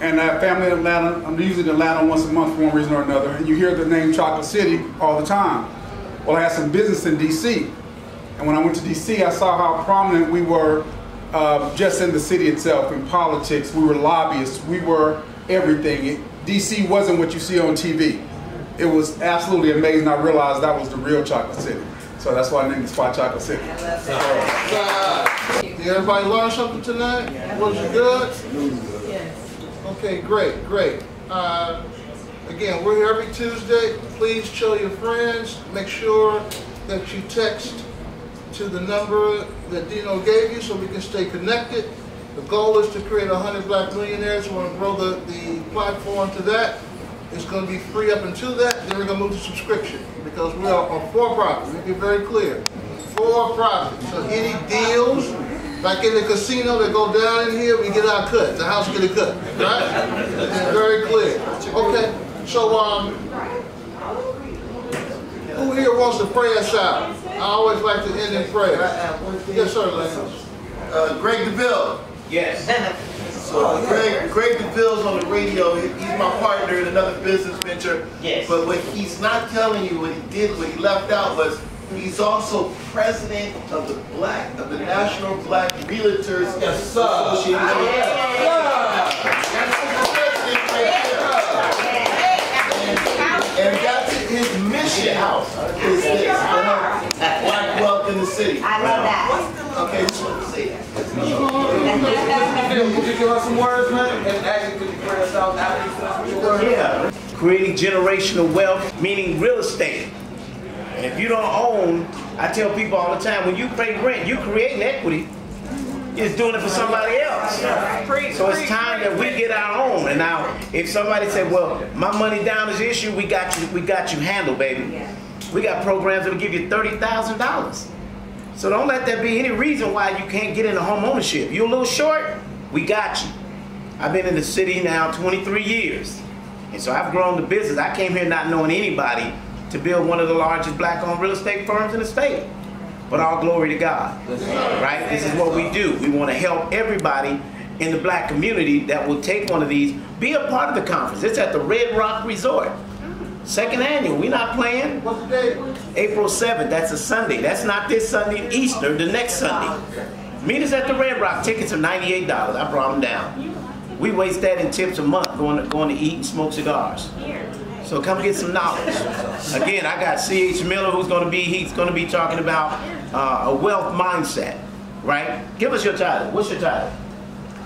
And I have family in Atlanta. I'm usually in Atlanta once a month for one reason or another. And you hear the name Chocolate City all the time. Well, I had some business in D.C. And when I went to D.C., I saw how prominent we were uh, just in the city itself, in politics. We were lobbyists. We were everything. It, D.C. wasn't what you see on TV. It was absolutely amazing. I realized that was the real Chocolate City. So that's why I named the spot Chocolate City. Did everybody learn something tonight? Was it good? Yes. Okay, great, great. Uh, again, we're here every Tuesday. Please show your friends. Make sure that you text to the number that Dino gave you so we can stay connected. The goal is to create 100 black millionaires. We want to grow the, the platform to that. It's going to be free up until that. Then we're going to move to subscription because we are a for-profit. Let me be very clear. For-profit. So any deals, like in the casino that go down in here, we get our cut. The house get a cut, right? Very clear. Okay, so um, who here wants to pray us out? I always like to end in prayer. Yes, sir, Lance. Uh, Greg DeVille. Yes. <laughs> So Greg, Greg DeVille's on the radio. He's my partner in another business venture. Yes. But what he's not telling you, what he did, what he left out was he's also president of the Black, of the National Black Realtors Yes, sir. Association. That's the president right there. And that's his mission. House is this, you know, black wealth in the city. I love that. Okay, just want to say that. Could you give us some words, man? And actually, could you pray us out after you finish with your words? Yeah. Creating generational wealth, meaning real estate. And if you don't own, I tell people all the time, when you pay rent, you're creating equity. You're doing it for somebody else. So it's time that we get our own. And now, if somebody said, "Well, my money down is the issue," we got you. We got you handled, baby. We got programs that'll give you thirty thousand dollars. So don't let there be any reason why you can't get into home ownership. You're a little short? We got you. I've been in the city now 23 years. And so I've grown the business. I came here not knowing anybody to build one of the largest black-owned real estate firms in the state. But all glory to God. Right? This is what we do. We want to help everybody in the black community that will take one of these, be a part of the conference. It's at the Red Rock Resort. Second annual. We're not playing. What's the date? April 7th. That's a Sunday. That's not this Sunday, Easter, the next Sunday. Meet us at the Red Rock. Tickets are $98. I brought them down. We waste that in tips a month going to, going to eat and smoke cigars. So come get some knowledge. Again, I got C.H. Miller who's going to be, he's going to be talking about uh, a wealth mindset, right? Give us your title. What's your title?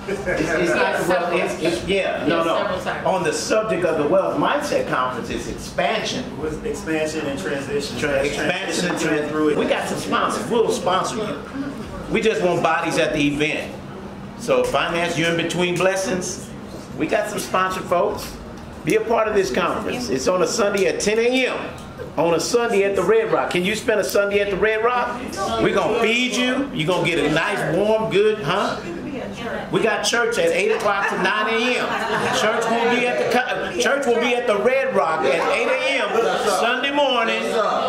It's, it's not well, it's, it's, yeah, no, no. On the subject of the wealth mindset conference, it's expansion. With expansion and transition. Tra- expansion and trans. We got some sponsors. We'll sponsor you. We just want bodies at the event. So finance, you in between blessings. We got some sponsored folks. Be a part of this conference. It's on a Sunday at 10 a.m. On a Sunday at the Red Rock. Can you spend a Sunday at the Red Rock? We're gonna feed you. You're gonna get a nice, warm, good, huh? We got church at 8 o'clock to 9 a.m. Church will be at the church will be at the Red Rock at 8 a.m. Sunday morning.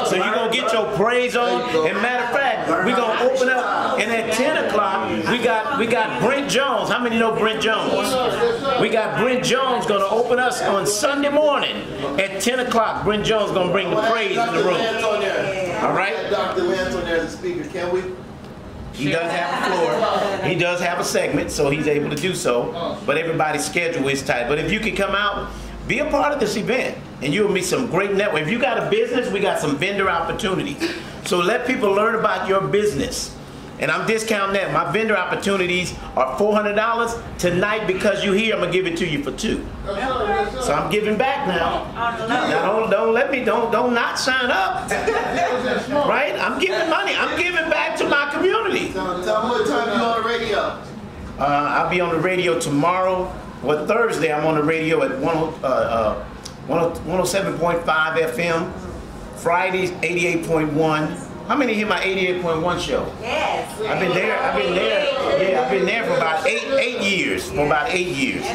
So you're gonna get your praise on. And matter of fact, we're gonna open up and at 10 o'clock we got we got Brent Jones. How many know Brent Jones? We got Brent Jones gonna open us on Sunday morning at 10 o'clock. Brent Jones gonna bring the praise in the room. All right. Dr. Lance on there as a speaker, can we? He does have a floor. He does have a segment, so he's able to do so. But everybody's schedule is tight. But if you can come out, be a part of this event, and you'll meet some great network. If you got a business, we got some vendor opportunities. So let people learn about your business. And I'm discounting that. My vendor opportunities are $400 tonight because you're here. I'm gonna give it to you for two. So I'm giving back now. Now don't don't let me don't don't not sign up. <laughs> Right? I'm giving money. I'm giving back to my community. Tell them what time you on the radio. Uh, I'll be on the radio tomorrow. Well, Thursday I'm on the radio at 10, uh, uh, 107.5 FM. Fridays 88.1. How many hear my 88.1 show? Yes. I've been there. I've been there. Yeah, I've been there for about eight eight years. For about eight years,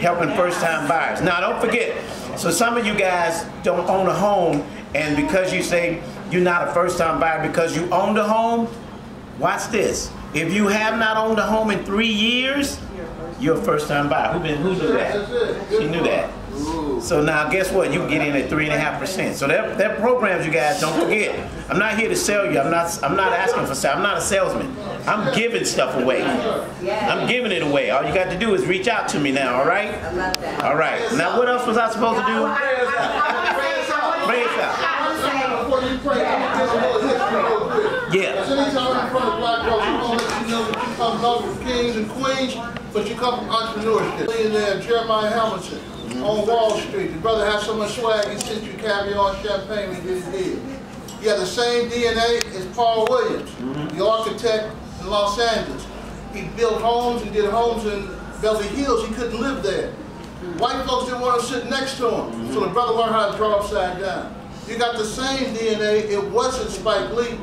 helping first time buyers. Now, don't forget. So some of you guys don't own a home, and because you say you're not a first time buyer because you owned a home, watch this. If you have not owned a home in three years, you're a first time buyer. Who, been, who knew that? She knew that. So now guess what? You can get in at three and a half percent. So that that programs you guys don't forget. I'm not here to sell you. I'm not I'm not asking for sale. I'm not a salesman. I'm giving stuff away. I'm giving it away. All you got to do is reach out to me now, all right? I love that. All right. Now what else was I supposed to do? Bring it out. Before you pray, I'm gonna give a little history real quick. Yeah. Because anytime I'm in front of black girls, I'm gonna let you know that you come not from kings and queens, but you come from entrepreneurship. Millionaire Jeremiah Hamilton on Wall Street. The brother had so much swag, he sent you caviar and champagne when he did his deal. He had the same DNA as Paul Williams, the architect in Los Angeles. He built homes and did homes in Beverly Hills. He couldn't live there. White folks didn't want to sit next to him. So the brother learned how to draw upside down. You got the same DNA. It wasn't Spike Lee.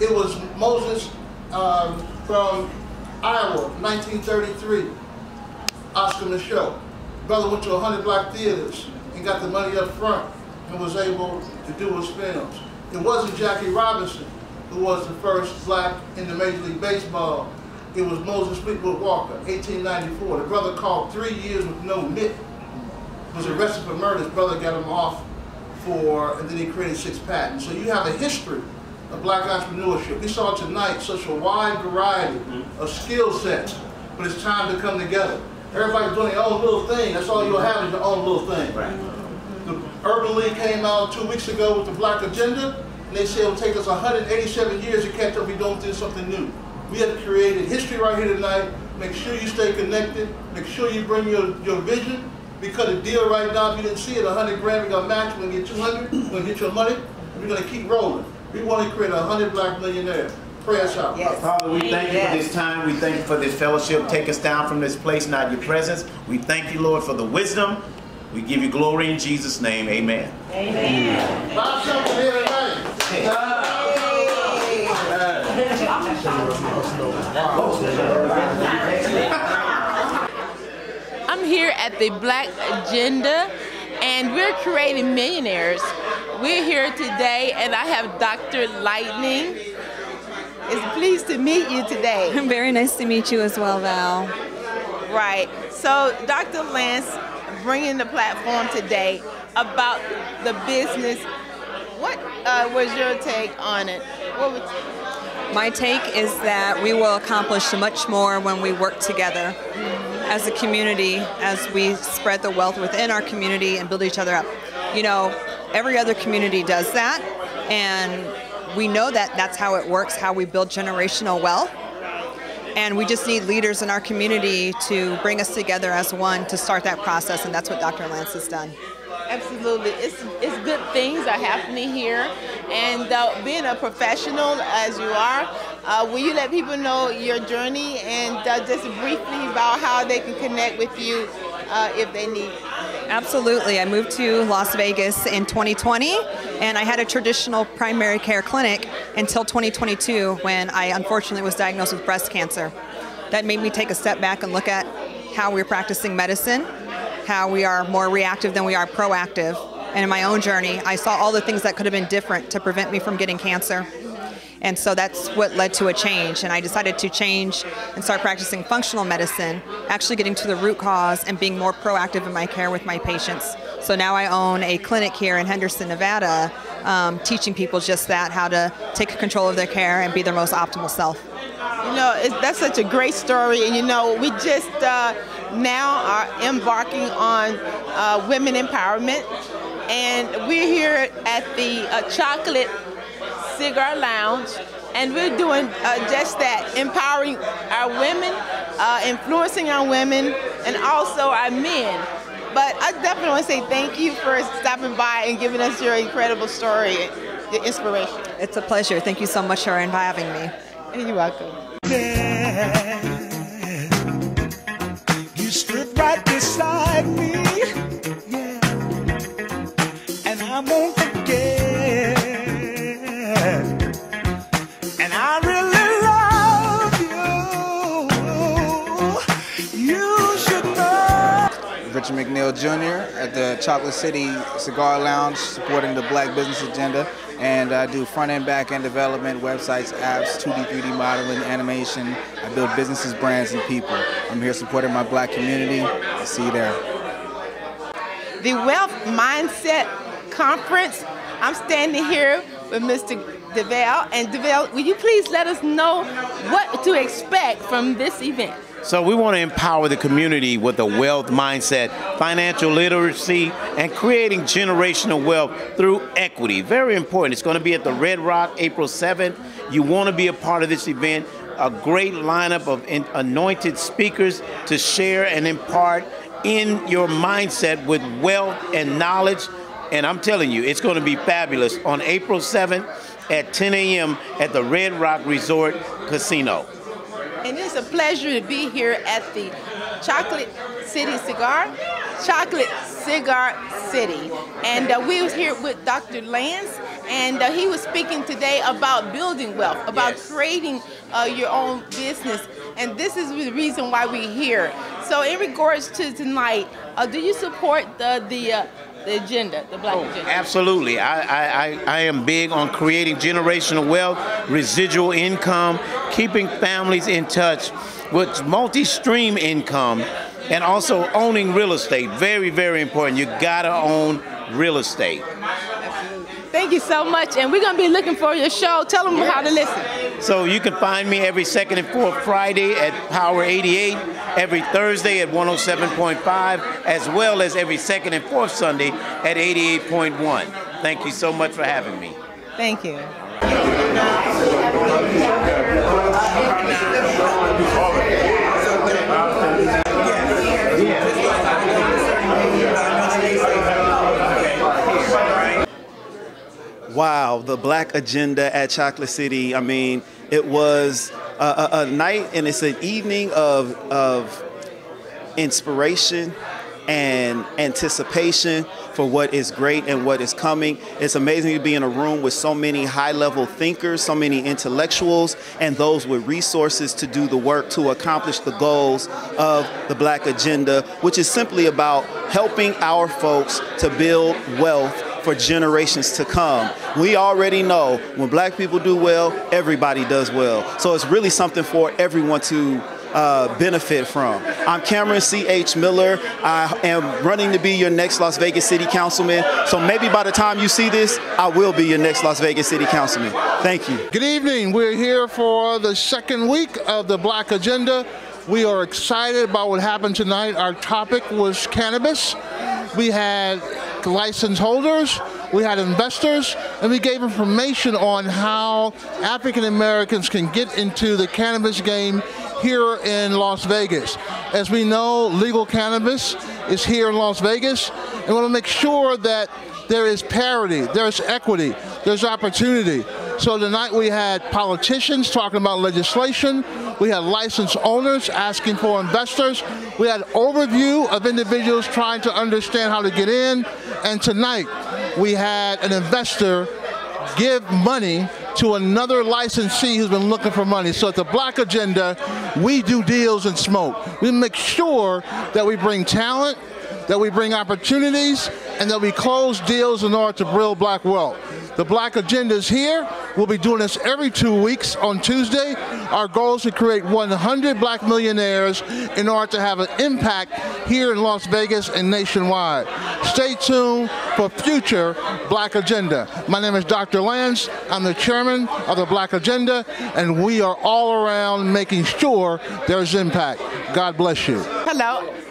It was Moses um, from Iowa, 1933. Oscar Micheaux. Brother went to 100 black theaters and got the money up front and was able to do his films. It wasn't Jackie Robinson who was the first black in the Major League Baseball. It was Moses Fleetwood Walker, 1894. The brother called three years with no mitt. Was arrested for murder. His brother got him off for, and then he created six patents. So you have a history of black entrepreneurship. We saw tonight such a wide variety of skill sets, but it's time to come together. Everybody's doing their own little thing. That's all you'll have is your own little thing. The Urban League came out two weeks ago with the Black Agenda, and they said it'll take us 187 years to catch up. We don't do something new. We have created history right here tonight. Make sure you stay connected. Make sure you bring your, your vision. Because the deal right now, if you didn't see it, 100 grand, we're gonna match, we're gonna get 200, we're gonna get your money, we're gonna keep rolling. We want to create 100 black millionaires. Pray us out. Father, we thank you for this time. We thank you for this fellowship. Take us down from this place, not your presence. We thank you, Lord, for the wisdom. We give you glory in Jesus' name. Amen. Amen. Bob something here tonight. <laughs> I'm here at the Black Agenda, and we're creating millionaires. We're here today, and I have Dr. Lightning. It's pleased to meet you today. <laughs> Very nice to meet you as well, Val. Right. So, Dr. Lance, bringing the platform today about the business. What uh, was your take on it? What was, My take is that we will accomplish much more when we work together as a community, as we spread the wealth within our community and build each other up. You know, every other community does that, and we know that that's how it works, how we build generational wealth. And we just need leaders in our community to bring us together as one to start that process, and that's what Dr. Lance has done. Absolutely, it's it's good things are happening here, and uh, being a professional as you are, uh, will you let people know your journey and uh, just briefly about how they can connect with you uh, if they need? Absolutely. I moved to Las Vegas in 2020 and I had a traditional primary care clinic until 2022 when I unfortunately was diagnosed with breast cancer. That made me take a step back and look at how we're practicing medicine, how we are more reactive than we are proactive. And in my own journey, I saw all the things that could have been different to prevent me from getting cancer. And so that's what led to a change. And I decided to change and start practicing functional medicine, actually getting to the root cause and being more proactive in my care with my patients. So now I own a clinic here in Henderson, Nevada, um, teaching people just that how to take control of their care and be their most optimal self. You know, that's such a great story, and you know, we just uh, now are embarking on uh, women empowerment, and we're here at the uh, Chocolate Cigar Lounge, and we're doing uh, just that, empowering our women, uh, influencing our women, and also our men. But I definitely want to say thank you for stopping by and giving us your incredible story, your inspiration. It's a pleasure. Thank you so much for having me. You're welcome. You stood right beside me, Richard McNeil Jr. at the Chocolate City Cigar Lounge, supporting the Black Business Agenda and I do front end, back end development, websites, apps, 2D, 3D modeling, animation. I build businesses, brands, and people. I'm here supporting my black community. I'll see you there. The Wealth Mindset Conference. I'm standing here with Mr. DeVale. And DeVale, will you please let us know what to expect from this event? So we want to empower the community with a wealth mindset, financial literacy, and creating generational wealth through equity. Very important. It's going to be at the Red Rock April 7th. You want to be a part of this event. A great lineup of anointed speakers to share and impart in your mindset with wealth and knowledge. And I'm telling you, it's going to be fabulous on April 7th at 10 a.m. at the Red Rock Resort Casino. And it's a pleasure to be here at the Chocolate City Cigar, Chocolate Cigar City. And uh, we was here with Dr. Lance, and uh, he was speaking today about building wealth, about creating uh, your own business. And this is the reason why we're here. So in regards to tonight, uh, do you support the, the, uh, the agenda, the black oh, agenda? Absolutely. I, I, I, am big on creating generational wealth, residual income, keeping families in touch with multi stream income, and also owning real estate. Very, very important. You gotta own real estate. Thank you so much. And we're going to be looking for your show. Tell them how to listen. So you can find me every second and fourth Friday at Power 88, every Thursday at 107.5, as well as every second and fourth Sunday at 88.1. Thank you so much for having me. Thank you. Wow, the black agenda at Chocolate City. I mean, it was a, a, a night and it's an evening of, of inspiration and anticipation for what is great and what is coming. It's amazing to be in a room with so many high level thinkers, so many intellectuals, and those with resources to do the work to accomplish the goals of the Black Agenda, which is simply about helping our folks to build wealth for generations to come. We already know when black people do well, everybody does well. So it's really something for everyone to uh, benefit from. I'm Cameron C.H. Miller. I am running to be your next Las Vegas City Councilman. So maybe by the time you see this, I will be your next Las Vegas City Councilman. Thank you. Good evening. We're here for the second week of the Black Agenda. We are excited about what happened tonight. Our topic was cannabis. We had license holders, we had investors, and we gave information on how African Americans can get into the cannabis game here in Las Vegas. As we know, legal cannabis is here in Las Vegas, and we want to make sure that there is parity, there's equity, there's opportunity. So tonight we had politicians talking about legislation, we had licensed owners asking for investors, we had overview of individuals trying to understand how to get in, and tonight we had an investor give money to another licensee who's been looking for money. So at the Black Agenda, we do deals and smoke. We make sure that we bring talent, that we bring opportunities, and that we close deals in order to build black wealth. The Black Agenda is here. We'll be doing this every two weeks on Tuesday. Our goal is to create 100 black millionaires in order to have an impact here in Las Vegas and nationwide. Stay tuned for future Black Agenda. My name is Dr. Lance. I'm the chairman of the Black Agenda, and we are all around making sure there's impact. God bless you. Hello.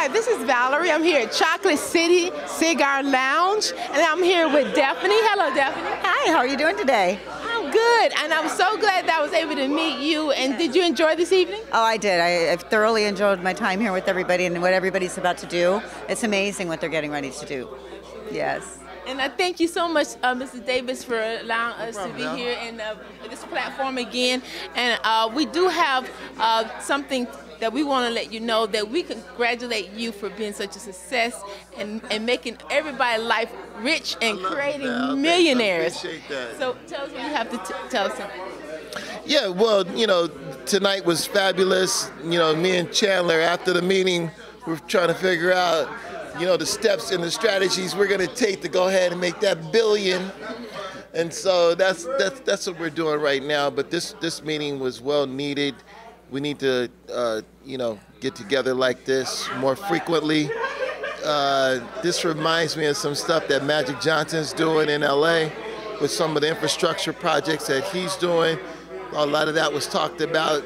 Hi, this is Valerie. I'm here at Chocolate City Cigar Lounge, and I'm here with Daphne. Hello, Daphne. Hi, how are you doing today? I'm good, and I'm so glad that I was able to meet you. And did you enjoy this evening? Oh, I did. I, I thoroughly enjoyed my time here with everybody and what everybody's about to do. It's amazing what they're getting ready to do. Yes. And I thank you so much, uh, Mr. Davis, for allowing us to be problem. here in uh, this platform again. And uh, we do have uh, something that we want to let you know that we congratulate you for being such a success and, and making everybody's life rich and creating millionaires. So tell us what you have to tell us. Yeah, well, you know, tonight was fabulous. You know, me and Chandler, after the meeting, we're trying to figure out, you know, the steps and the strategies we're going to take to go ahead and make that billion And so that's that's that's what we're doing right now. But this this meeting was well needed. We need to uh, you know get together like this more frequently. Uh, this reminds me of some stuff that Magic Johnson's doing in LA with some of the infrastructure projects that he's doing. A lot of that was talked about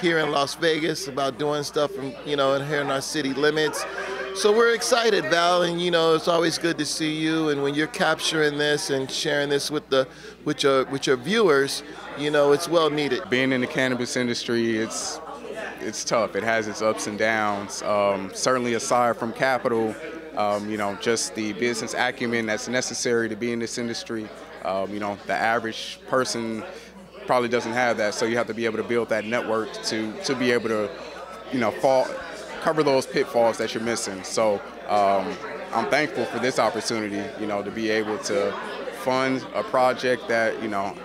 here in Las Vegas about doing stuff from, you know, here in our city limits. So we're excited, Val, and you know it's always good to see you. And when you're capturing this and sharing this with the with your with your viewers, you know it's well needed. Being in the cannabis industry, it's it's tough. It has its ups and downs. Um, certainly, aside from capital, um, you know, just the business acumen that's necessary to be in this industry. Um, you know, the average person probably doesn't have that, so you have to be able to build that network to to be able to, you know, fall cover those pitfalls that you're missing. So um, I'm thankful for this opportunity, you know, to be able to fund a project that you know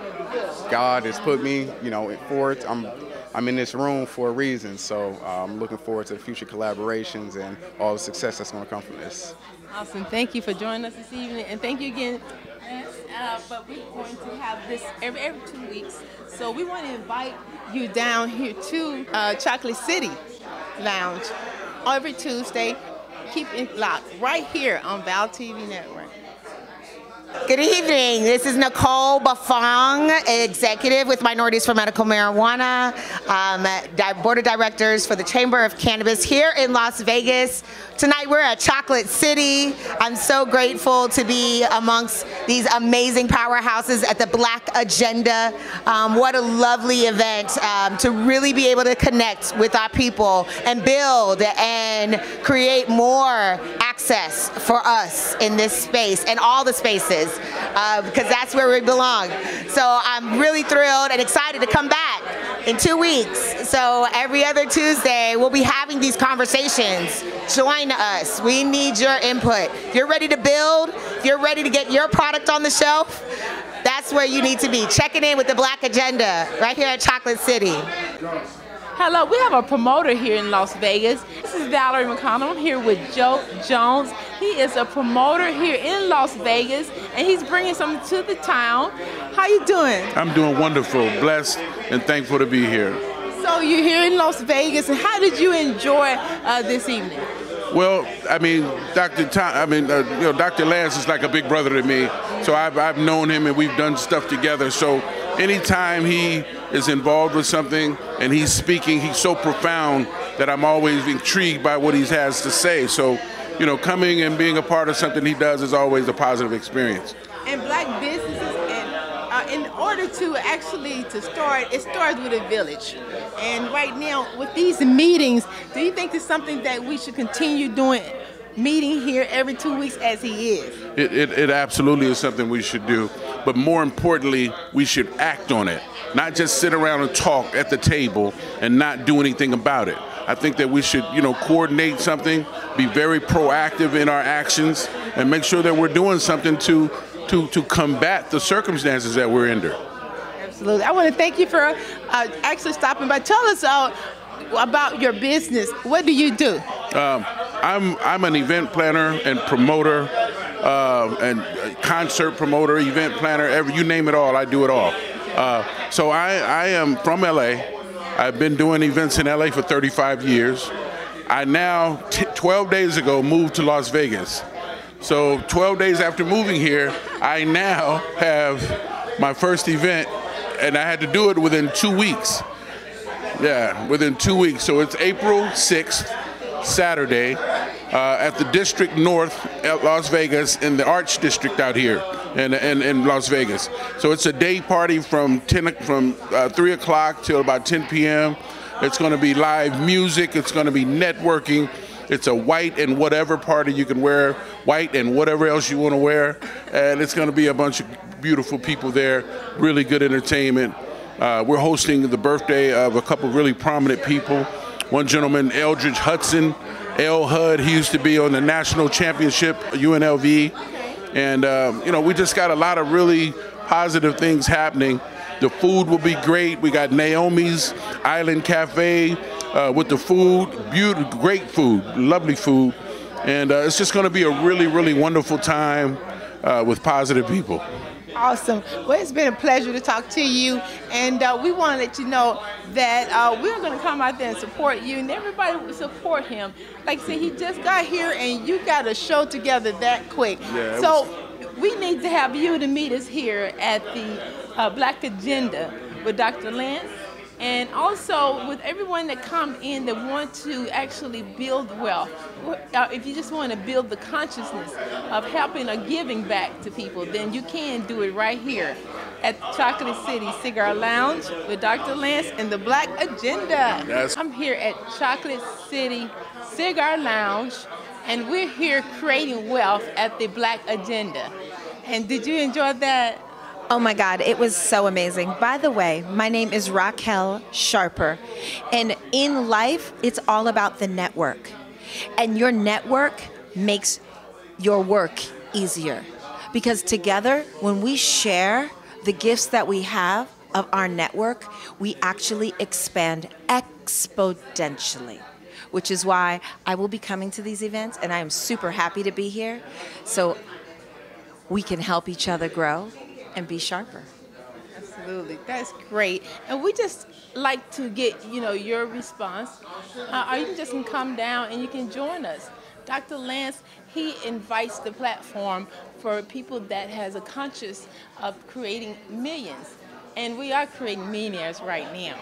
God has put me, you know, in forth. I'm I'm in this room for a reason, so uh, I'm looking forward to the future collaborations and all the success that's going to come from this. Awesome. Thank you for joining us this evening, and thank you again. Uh, but we're going to have this every, every two weeks. So we want to invite you down here to uh, Chocolate City Lounge every Tuesday. Keep it locked right here on Val TV Network. Good evening. This is Nicole Buffong, executive with Minorities for Medical Marijuana, um, board of directors for the Chamber of Cannabis here in Las Vegas. Tonight we're at Chocolate City. I'm so grateful to be amongst these amazing powerhouses at the Black Agenda. Um, what a lovely event um, to really be able to connect with our people and build and create more access for us in this space and all the spaces uh, because that's where we belong. So I'm really thrilled and excited to come back in two weeks. So every other Tuesday, we'll be having these conversations. Join us. We need your input. If you're ready to build, if you're ready to get your product on the shelf, that's where you need to be. Checking in with the Black Agenda right here at Chocolate City. Hello, we have a promoter here in Las Vegas. This is Valerie McConnell. I'm here with Joe Jones. He is a promoter here in Las Vegas, and he's bringing something to the town. How you doing? I'm doing wonderful, blessed, and thankful to be here. So you're here in Las Vegas, and how did you enjoy uh, this evening? Well, I mean, Dr. Tom, I mean, uh, you know, Dr. Lance is like a big brother to me. So I've, I've known him and we've done stuff together. So anytime he is involved with something and he's speaking, he's so profound that I'm always intrigued by what he has to say. So, you know, coming and being a part of something he does is always a positive experience. And black businesses, and uh, in order to actually to start, it starts with a village. And right now, with these meetings, do you think it's something that we should continue doing? Meeting here every two weeks as he is. It, it, it absolutely is something we should do. But more importantly, we should act on it. Not just sit around and talk at the table and not do anything about it. I think that we should, you know, coordinate something, be very proactive in our actions, and make sure that we're doing something to to to combat the circumstances that we're under. Absolutely. I want to thank you for uh, actually stopping by. Tell us uh, about your business. What do you do? Um, I'm I'm an event planner and promoter, uh, and concert promoter, event planner. Every you name it all, I do it all. Uh, so I I am from LA. I've been doing events in LA for 35 years. I now t- 12 days ago moved to Las Vegas. So 12 days after moving here, I now have my first event, and I had to do it within two weeks. Yeah, within two weeks. So it's April 6th, Saturday, uh, at the District North at Las Vegas in the Arts District out here in, in, in Las Vegas. So it's a day party from 10 from uh, 3 o'clock till about 10 p.m. It's going to be live music. It's going to be networking. It's a white and whatever party you can wear, white and whatever else you want to wear. And it's going to be a bunch of beautiful people there, really good entertainment. Uh, we're hosting the birthday of a couple really prominent people. One gentleman, Eldridge Hudson, El Hud, he used to be on the national championship, UNLV. And, um, you know, we just got a lot of really positive things happening. The food will be great. We got Naomi's Island Cafe uh, with the food, beautiful, great food, lovely food. And uh, it's just going to be a really, really wonderful time uh, with positive people. Awesome. Well, it's been a pleasure to talk to you, and uh, we want to let you know that uh, we're going to come out there and support you, and everybody will support him. Like I said, he just got here, and you got a show together that quick. Yeah, so we need to have you to meet us here at the uh, Black Agenda with Dr. Lance. And also with everyone that come in that want to actually build wealth. Uh, If you just want to build the consciousness of helping or giving back to people, then you can do it right here at Chocolate City Cigar Lounge with Dr. Lance and the Black Agenda. That's- I'm here at Chocolate City Cigar Lounge, and we're here creating wealth at the Black Agenda. And did you enjoy that? Oh my God, it was so amazing. By the way, my name is Raquel Sharper, and in life, it's all about the network. And your network makes your work easier because together, when we share the gifts that we have of our network, we actually expand exponentially. Which is why I will be coming to these events, and I am super happy to be here. So we can help each other grow and be sharper. Absolutely, that's great. And we just like to get you know your response, uh, or you can just can come down and you can join us. Dr. Lance, he invites the platform for people that has a conscious of creating millions, and we are creating millionaires right now.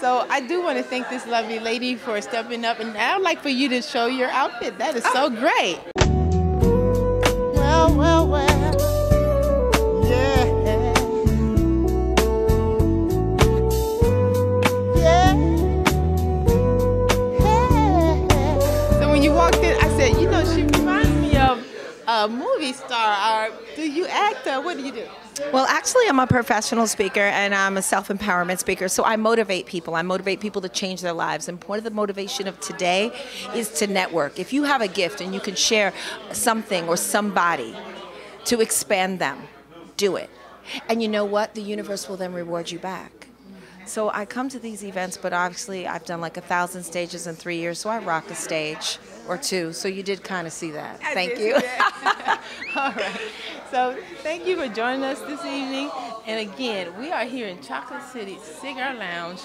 So I do want to thank this lovely lady for stepping up, and I would like for you to show your outfit. That is so great. Well, well, well. In, I said, you know, she reminds me of a movie star. Or do you act? Or what do you do? Well, actually, I'm a professional speaker and I'm a self empowerment speaker. So I motivate people. I motivate people to change their lives. And part of the motivation of today is to network. If you have a gift and you can share something or somebody to expand them, do it. And you know what? The universe will then reward you back. So I come to these events, but obviously I've done like a thousand stages in three years, so I rock a stage or two. So you did kind of see that. I Thank you. that. <laughs> All right. So thank you for joining us this evening. And again, we are here in Chocolate City Cigar Lounge,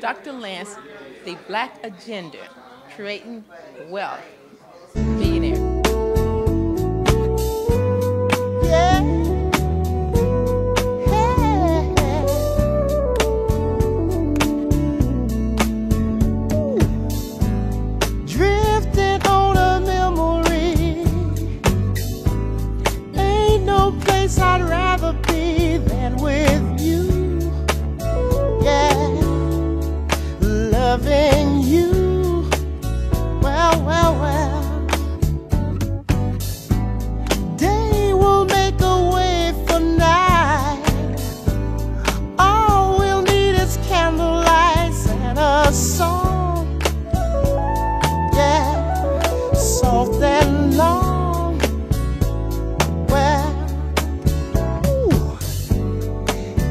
Dr. Lance, the Black Agenda, creating wealth. Loving you. Well, well, well. Day will make a way for night. All we'll need is candlelight and a song yeah, soft and long. Well, ooh,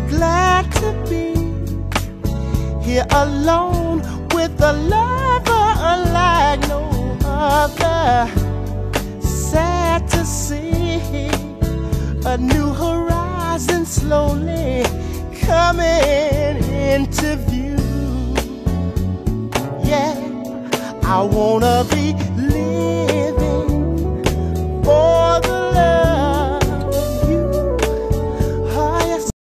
glad to be here alone with a lover unlike no other. Sad to see a new horizon slowly coming into view. Yeah, I wanna be living for the love.